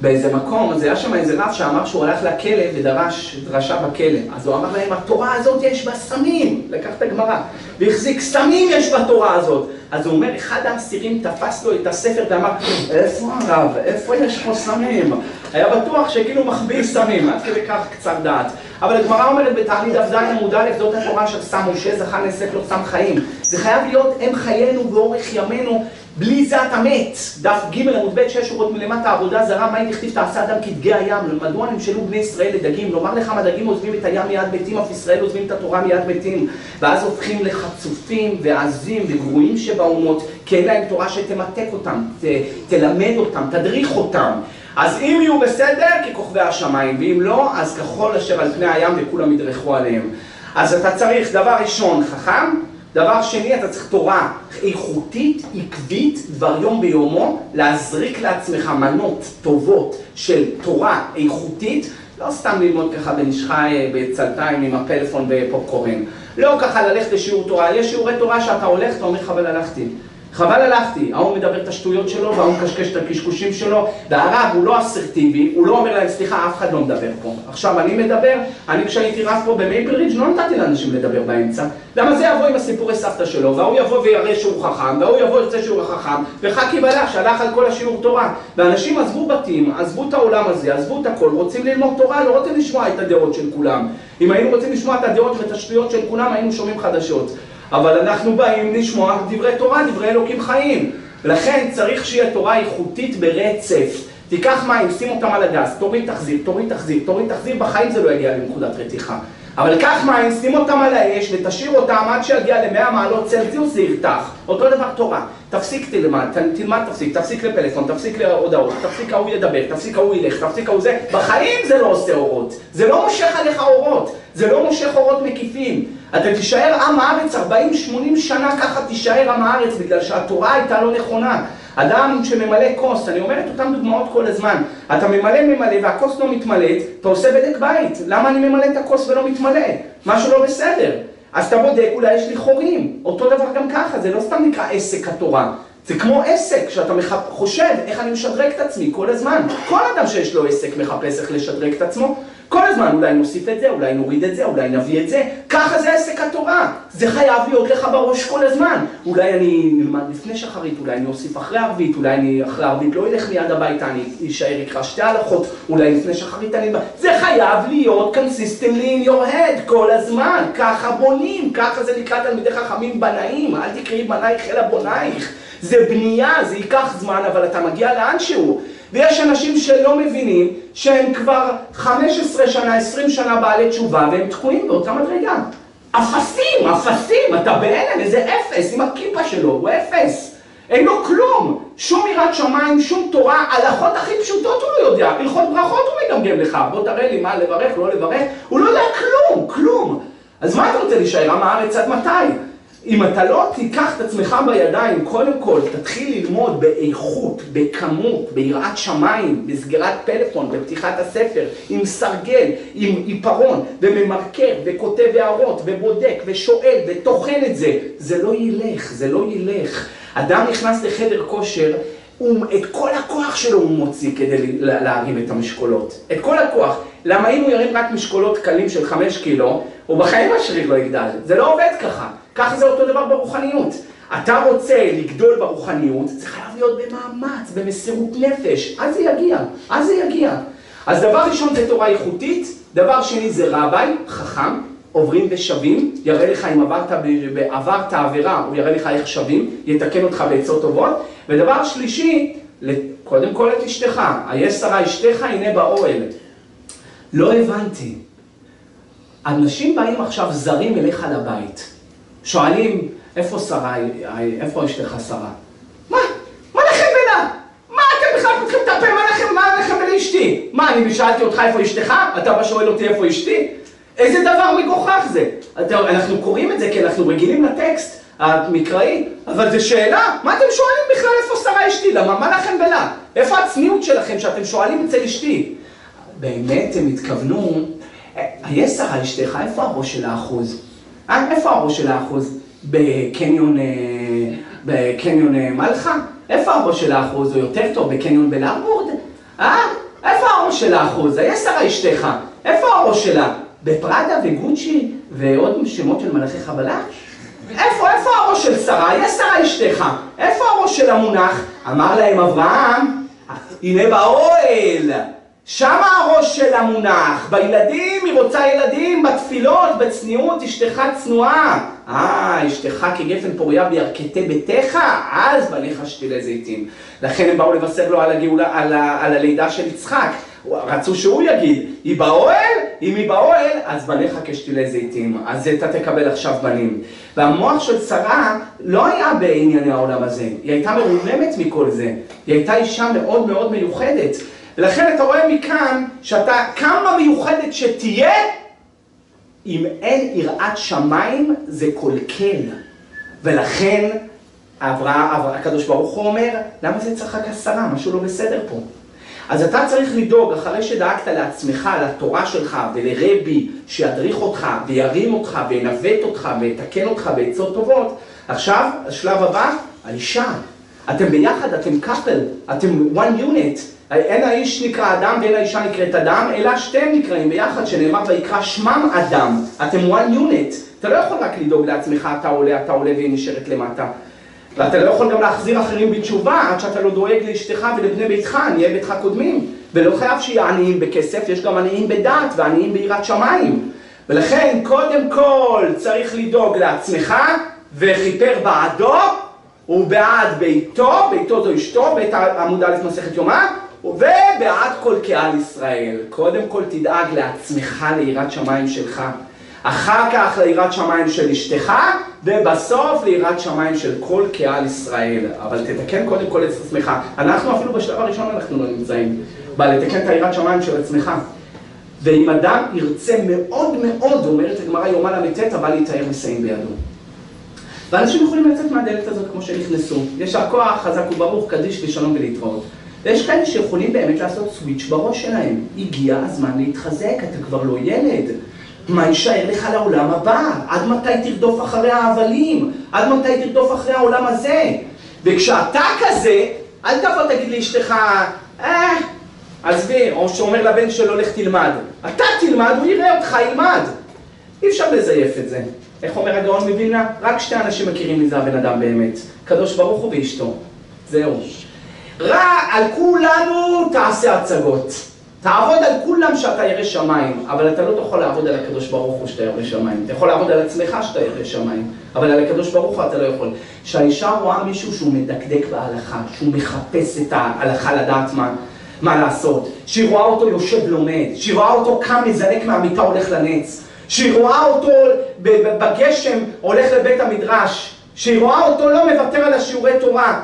באיזה מקום, אז היה שם איזה רב שאמר שהוא הלך לכלא ודרש דרשה בכלא. אז הוא אמר להם, התורה הזאת יש בה סמים. לקח את הגמרא. והחזיק סמים יש בתורה הזאת. אז הוא אומר, אחד האסירים תפס לו את הספר ואמר, איפה הרב? איפה יש פה סמים? היה בטוח שכאילו מחביא סמים, עד כדי כך קצר דעת. אבל הגמרא אומרת בתענית דף ז עמוד א', זאת התורה אשר שם משה, זכה נאסף לו שם חיים. זה חייב להיות אם חיינו ואורך ימינו, בלי זה אתה מת. דף ג' עמוד ב' שש שורות מלמטה עבודה זרה, מה אם הכתיב תעשה אדם כדגי הים? מדוע נמשלו בני ישראל לדגים? לומר לך מה דגים עוזבים את הים מיד מתים, אף ישראל עוזבים את התורה מיד מתים. ואז הופכים לחצופים ועזים וגרועים שבאומות, כי אין להם תורה שתמתק אותם, ת, תלמד אותם, תדריך אותם. אז אם יהיו בסדר, ככוכבי השמיים, ואם לא, אז כחול אשר על פני הים וכולם ידרכו עליהם. אז אתה צריך, דבר ראשון, חכם, דבר שני, אתה צריך תורה איכותית, עקבית, דבר יום ביומו, להזריק לעצמך מנות טובות של תורה איכותית, לא סתם ללמוד ככה בנשכה אה, בצלתיים עם הפלאפון ופופקורן. לא ככה ללכת לשיעור תורה, יש שיעורי תורה שאתה הולך, אתה אומר חבל הלכתי. חבל הלכתי, ההוא מדבר את השטויות שלו וההוא מקשקש את הקשקושים שלו והרב הוא לא אסרטיבי, הוא לא אומר להם סליחה אף אחד לא מדבר פה. עכשיו אני מדבר, אני כשהייתי רב פה במייפל רידג' לא נתתי לאנשים לדבר באמצע. למה זה יבוא עם הסיפורי סבתא שלו והוא יבוא ויראה שהוא חכם והוא יבוא וירצה שהוא חכם וחכי בלש הלך על כל השיעור תורה. ואנשים עזבו בתים, עזבו את העולם הזה, עזבו את הכל, רוצים ללמוד תורה, לא רוצים לשמוע את הדעות של כולם. אם היינו רוצים לשמוע את הדעות ואת השטויות של כולם היינו שומעים חדשות אבל אנחנו באים לשמוע דברי תורה, דברי אלוקים חיים. ולכן צריך שיהיה תורה איכותית ברצף. תיקח מים, שים אותם על הגז, תוריד תחזיר, תוריד תחזיר, תוריד תחזיר, בחיים זה לא יגיע לנקודת רתיחה. אבל קח מים, שים אותם על האש ותשאיר אותם עד שיגיע ל-100 מעלות צלזיוס זה ירתח. אותו דבר תורה. תפסיק תלמד, תלמד תפסיק, תפסיק לפלאפון, תפסיק להודעות, תפסיק ההוא ידבר, תפסיק ההוא ילך, תפסיק ההוא זה. בחיים זה לא עושה אורות. זה לא מושך עליך אורות. זה לא מושך אורות מקיפים. אתה תישאר עם הארץ 40-80 שנה ככה תישאר עם הארץ בגלל שהתורה הייתה לא נכונה. אדם שממלא כוס, אני אומר את אותן דוגמאות כל הזמן, אתה ממלא ממלא והכוס לא מתמלאת, אתה עושה בדק בית. למה אני ממלא את הכוס ולא מתמלא? משהו לא בסדר. אז אתה בודק, אולי יש לי חורים. אותו דבר גם ככה, זה לא סתם נקרא עסק התורה. זה כמו עסק, שאתה מח... חושב איך אני משדרג את עצמי כל הזמן. כל אדם שיש לו עסק מחפש איך לשדרג את עצמו. כל הזמן אולי נוסיף את זה, אולי נוריד את זה, אולי נביא את זה. ככה זה עסק התורה. זה חייב להיות לך בראש כל הזמן. אולי אני נלמד לפני שחרית, אולי אני אוסיף אחרי ערבית, אולי אני אחרי ערבית לא אלך מיד הביתה, אני אשאר אקרא שתי הלכות, אולי לפני שחרית אני... זה חייב להיות consistently in your head כל הזמן. ככה בונים, ככה זה נקרא תלמידי חכמים בנאים. אל תקראי בנייך אלא בונייך. זה בנייה, זה ייקח זמן, אבל אתה מגיע לאנשהו. ויש אנשים שלא מבינים שהם כבר 15 שנה, 20 שנה בעלי תשובה והם תקועים באותה מדרגה. אפסים, אפסים, אתה בהלם, איזה אפס, עם הכיפה שלו, הוא אפס. אין לו כלום, שום יראת שמיים, שום תורה, הלכות הכי פשוטות הוא לא יודע, הלכות ברכות הוא מגמגם לך, בוא תראה לי מה לברך, לא לברך, הוא לא יודע כלום, כלום. אז מה אתה רוצה להישאר עם הארץ עד מתי? אם אתה לא תיקח את עצמך בידיים, קודם כל תתחיל ללמוד באיכות, בכמות, ביראת שמיים, בסגירת פלאפון, בפתיחת הספר, עם סרגל, עם עיפרון, וממרקר, וכותב הערות, ובודק, ושואל, וטוחן את זה, זה לא ילך, זה לא ילך. אדם נכנס לחדר כושר, הוא, את כל הכוח שלו הוא מוציא כדי להרים את המשקולות. את כל הכוח. למה אם הוא ירים רק משקולות קלים של חמש קילו, הוא בחיים השריר לא יגדל. זה לא עובד ככה. ככה זה אותו דבר ברוחניות. אתה רוצה לגדול ברוחניות, זה חייב להיות במאמץ, במסירות נפש. אז זה יגיע, אז זה יגיע. אז דבר ראשון זה תורה איכותית, דבר שני זה רביי, חכם, עוברים ושווים, יראה לך אם עברת, עברת עבירה, הוא יראה לך איך שווים, יתקן אותך בעצות טובות. ודבר שלישי, קודם כל את אשתך, היש שרה אשתך הנה באוהל. לא הבנתי. אנשים באים עכשיו זרים אליך לבית, שואלים, איפה שרה, איפה אשתך שרה? מה? מה לכם בינה? מה אתם בכלל פותחים את הפה? מה לכם, מה לכם ולאשתי? מה, אני שאלתי אותך איפה אשתך? אתה בא שואל אותי איפה אשתי? איזה דבר מגוחך זה? אנחנו קוראים את זה כי אנחנו רגילים לטקסט המקראי, אבל זו שאלה, מה אתם שואלים בכלל איפה שרה אשתי? למה, מה לכם ולה? איפה הצניעות שלכם שאתם שואלים אצל אשתי? באמת הם התכוונו, היה שרה אשתך, איפה הראש של האחוז? אה, איפה הראש של האחוז? בקניון, בקניון מלחה? איפה הראש של האחוז? הוא יותר טוב בקניון בלארבורד? אה? איפה הראש של האחוז? היה שרה אשתך, איפה הראש שלה? בפראדה וגוצ'י ועוד שמות של מלאכי חבלה? איפה, איפה הראש של שרה? יש שרה אשתך. איפה הראש של המונח? אמר להם אברהם, הנה באוהל. שמה הראש של המונח. בילדים, היא רוצה ילדים, בתפילות, בצניעות, אשתך צנועה. אה, אשתך כגפן פוריה בירכתי ביתך, אז בניך שתילי זיתים. לכן הם באו לבשר לו על, הגאולה, על, ה, על הלידה של יצחק. רצו שהוא יגיד, היא באוהל? אם היא באוהל, אז בניך כשתילי זיתים. אז אתה תקבל עכשיו בנים. והמוח של שרה לא היה בענייני העולם הזה. היא הייתה מרוממת מכל זה. היא הייתה אישה מאוד מאוד מיוחדת. ולכן אתה רואה מכאן שאתה, כמה מיוחדת שתהיה, אם אין יראת שמיים זה קולקל. ולכן הקדוש ברוך הוא אומר, למה זה צריך רק עשרה? משהו לא בסדר פה. אז אתה צריך לדאוג, אחרי שדאגת לעצמך, לתורה שלך ולרבי שידריך אותך וירים אותך וינווט אותך ויתקן אותך בעצות טובות, עכשיו, השלב הבא, האישה. אתם ביחד, אתם קאפל, אתם one unit. אין האיש נקרא אדם ואין האישה נקראת אדם, אלא שתיהם נקראים ביחד, שנאמר ויקרא שמם אדם. אתם one unit. אתה לא יכול רק לדאוג לעצמך, אתה עולה, אתה עולה והיא נשארת למטה. ואתה לא יכול גם להחזיר אחרים בתשובה עד שאתה לא דואג לאשתך ולבני ביתך, עניי ביתך קודמים. ולא חייב שיהיה עניים בכסף, יש גם עניים בדעת ועניים ביראת שמיים. ולכן קודם כל צריך לדאוג לעצמך וכיפר בעדו ובעד ביתו, ביתו זו אשתו, בית עמוד א' מסכת יומא, ובעד כל קהל ישראל. קודם כל תדאג לעצמך ליראת שמיים שלך. אחר כך ליראת שמיים של אשתך, ובסוף ליראת שמיים של כל קהל ישראל. אבל תתקן קודם כל את עצמך. אנחנו אפילו בשלב הראשון אנחנו לא נמצאים. בא לתקן את היראת שמיים של עצמך. ואם אדם ירצה מאוד מאוד, אומרת הגמרא יומא ל"ט, הבא להיטהר מסיים בידו. ואנשים יכולים לצאת מהדלת הזאת כמו שנכנסו. יישר כוח, חזק וברוך, קדיש ושלום ולהתראות. ויש כאלה שיכולים באמת לעשות סוויץ' בראש שלהם. הגיע הזמן להתחזק, אתה כבר לא ילד. מה יישאר לך לעולם הבא? עד מתי תרדוף אחרי ההבלים? עד מתי תרדוף אחרי העולם הזה? וכשאתה כזה, אל תבוא תגיד לאשתך, אה, עזבי, או שאומר לבן שלו, לך תלמד. אתה תלמד, הוא יראה אותך, ילמד. אי אפשר לזייף את זה. איך אומר הגאון מווילנה? רק שתי אנשים מכירים מי זה הבן אדם באמת. קדוש ברוך הוא ואשתו. זהו. רע על כולנו תעשה הצגות. תעבוד על כולם שאתה ירא שמיים, אבל אתה לא יכול לעבוד על הקדוש ברוך הוא שאתה ירא שמיים. אתה יכול לעבוד על עצמך שאתה ירא שמיים, אבל על הקדוש ברוך הוא אתה לא יכול. כשהאישה רואה מישהו שהוא מדקדק בהלכה, שהוא מחפש את ההלכה לדעת מה, מה לעשות, שהיא רואה אותו יושב לומד, שהיא רואה אותו קם מזנק מהמיטה הולך לנץ, שהיא רואה אותו בגשם הולך לבית המדרש, שהיא רואה אותו לא מוותר על השיעורי תורה,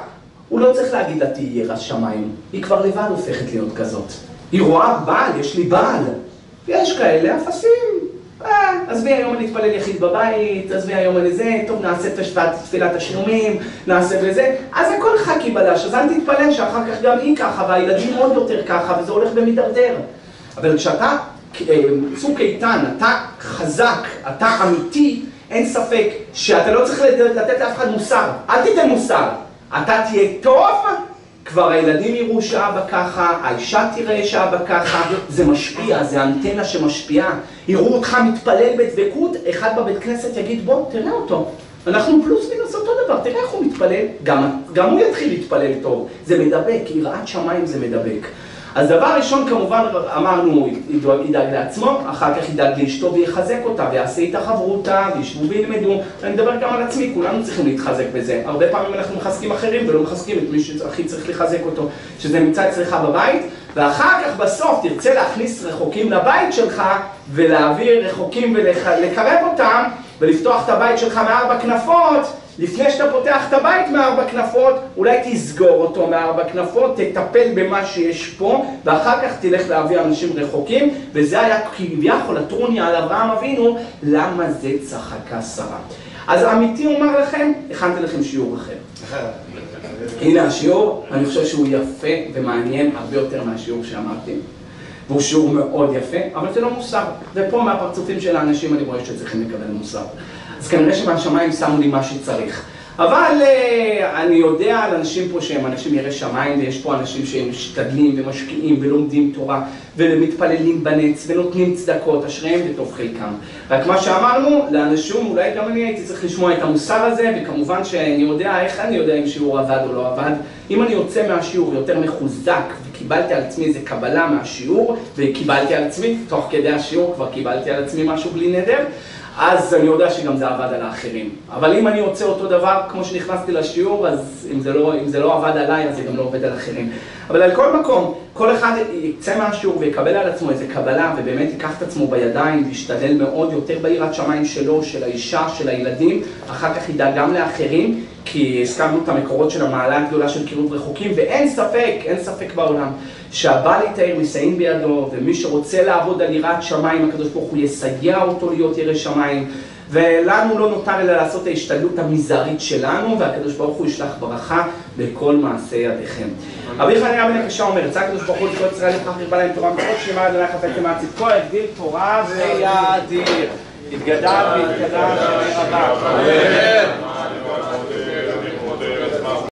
הוא לא צריך להגיד לה תהיי יראת שמיים, היא כבר לבד הופכת להיות כזאת. היא רואה בעל, יש לי בעל. יש כאלה אפסים. אה, עזבי היום אני אתפלל יחיד בבית, עזבי היום אני זה, טוב נעשה את תפילת השלומים, נעשה וזה, אז הכל חכי בלש, אז אל תתפלל שאחר כך גם היא ככה, והילדים עוד יותר ככה, וזה הולך ומידרדר. אבל כשאתה אה, צוק איתן, אתה חזק, אתה אמיתי, אין ספק שאתה לא צריך לתת לאף אחד מוסר, אל תיתן מוסר. אתה תהיה טוב, כבר הילדים יראו שאבא ככה, האישה תראה שאבא ככה, זה משפיע, זה אנטנה שמשפיעה. יראו אותך מתפלל בדבקות, אחד בבית כנסת יגיד בוא, תראה אותו. אנחנו פלוס מינוס אותו דבר, תראה איך הוא מתפלל, גם, גם הוא יתחיל להתפלל טוב. זה מדבק, יראת שמיים זה מדבק. אז דבר ראשון כמובן אמרנו, ידאג לעצמו, אחר כך ידאג לאשתו ויחזק אותה ויעשה איתה חברותה וישבו וילמדו. אני מדבר גם על עצמי, כולנו צריכים להתחזק בזה. הרבה פעמים אנחנו מחזקים אחרים ולא מחזקים את מי שהכי צריך לחזק אותו, שזה נמצא אצלך בבית, ואחר כך בסוף תרצה להכניס רחוקים לבית שלך ולהעביר רחוקים ולקרב אותם ולפתוח את הבית שלך מארבע כנפות לפני שאתה פותח את הבית מארבע כנפות, אולי תסגור אותו מארבע כנפות, תטפל במה שיש פה, ואחר כך תלך להביא אנשים רחוקים, וזה היה כביכול הטרוניה על אברהם אבינו, למה זה צחקה שרה. אז אמיתי אומר לכם, הכנתי לכם שיעור אחר. הנה השיעור, אני חושב שהוא יפה ומעניין הרבה יותר מהשיעור שאמרתי. והוא שיעור מאוד יפה, אבל זה לא מוסר. ופה מהפרצופים של האנשים אני רואה שצריכים לקבל מוסר. אז כנראה שמהשמיים שמו לי מה שצריך. אבל uh, אני יודע על אנשים פה שהם אנשים יראי שמיים, ויש פה אנשים שהם משתדלים ומשקיעים ולומדים תורה ומתפללים בנץ ונותנים צדקות, אשריהם וטוב חלקם. רק מה שאמרנו, לאנשים, אולי גם אני הייתי צריך לשמוע את המוסר הזה, וכמובן שאני יודע, איך אני יודע אם שיעור עבד או לא עבד. אם אני יוצא מהשיעור יותר מחוזק וקיבלתי על עצמי איזה קבלה מהשיעור, וקיבלתי על עצמי, תוך כדי השיעור כבר קיבלתי על עצמי משהו בלי נדר, אז אני יודע שגם זה עבד על האחרים. אבל אם אני רוצה אותו דבר כמו שנכנסתי לשיעור, אז אם זה לא, אם זה לא עבד עליי, אז זה גם לא עובד על אחרים. אבל על כל מקום, כל אחד יצא מהשיעור ויקבל על עצמו איזה קבלה, ובאמת ייקח את עצמו בידיים, וישתדל מאוד יותר ביראת שמיים שלו, של האישה, של הילדים, אחר כך ידאג גם לאחרים, כי הזכרנו את המקורות של המעלה הגדולה של קירוב רחוקים, ואין ספק, אין ספק בעולם, שהבא להתאר מסייעים בידו, ומי שרוצה לעבוד על יראת שמיים, הקדוש ברוך הוא יסייע אותו להיות ירא שמיים, ולנו לא נותר אלא לעשות ההשתדלות המזערית שלנו, והקדוש ברוך הוא ישלח ברכה בכל מעשה ידיכם. רבי חניה בן הקשה אומר, יצא הקדוש ברוך הוא לכל ישראל לכך הרבה להם תורה מאוד שלמה, אדוני חפץ למען צדקו, הגדיל תורה ויאדיר. התגדל שני רבה.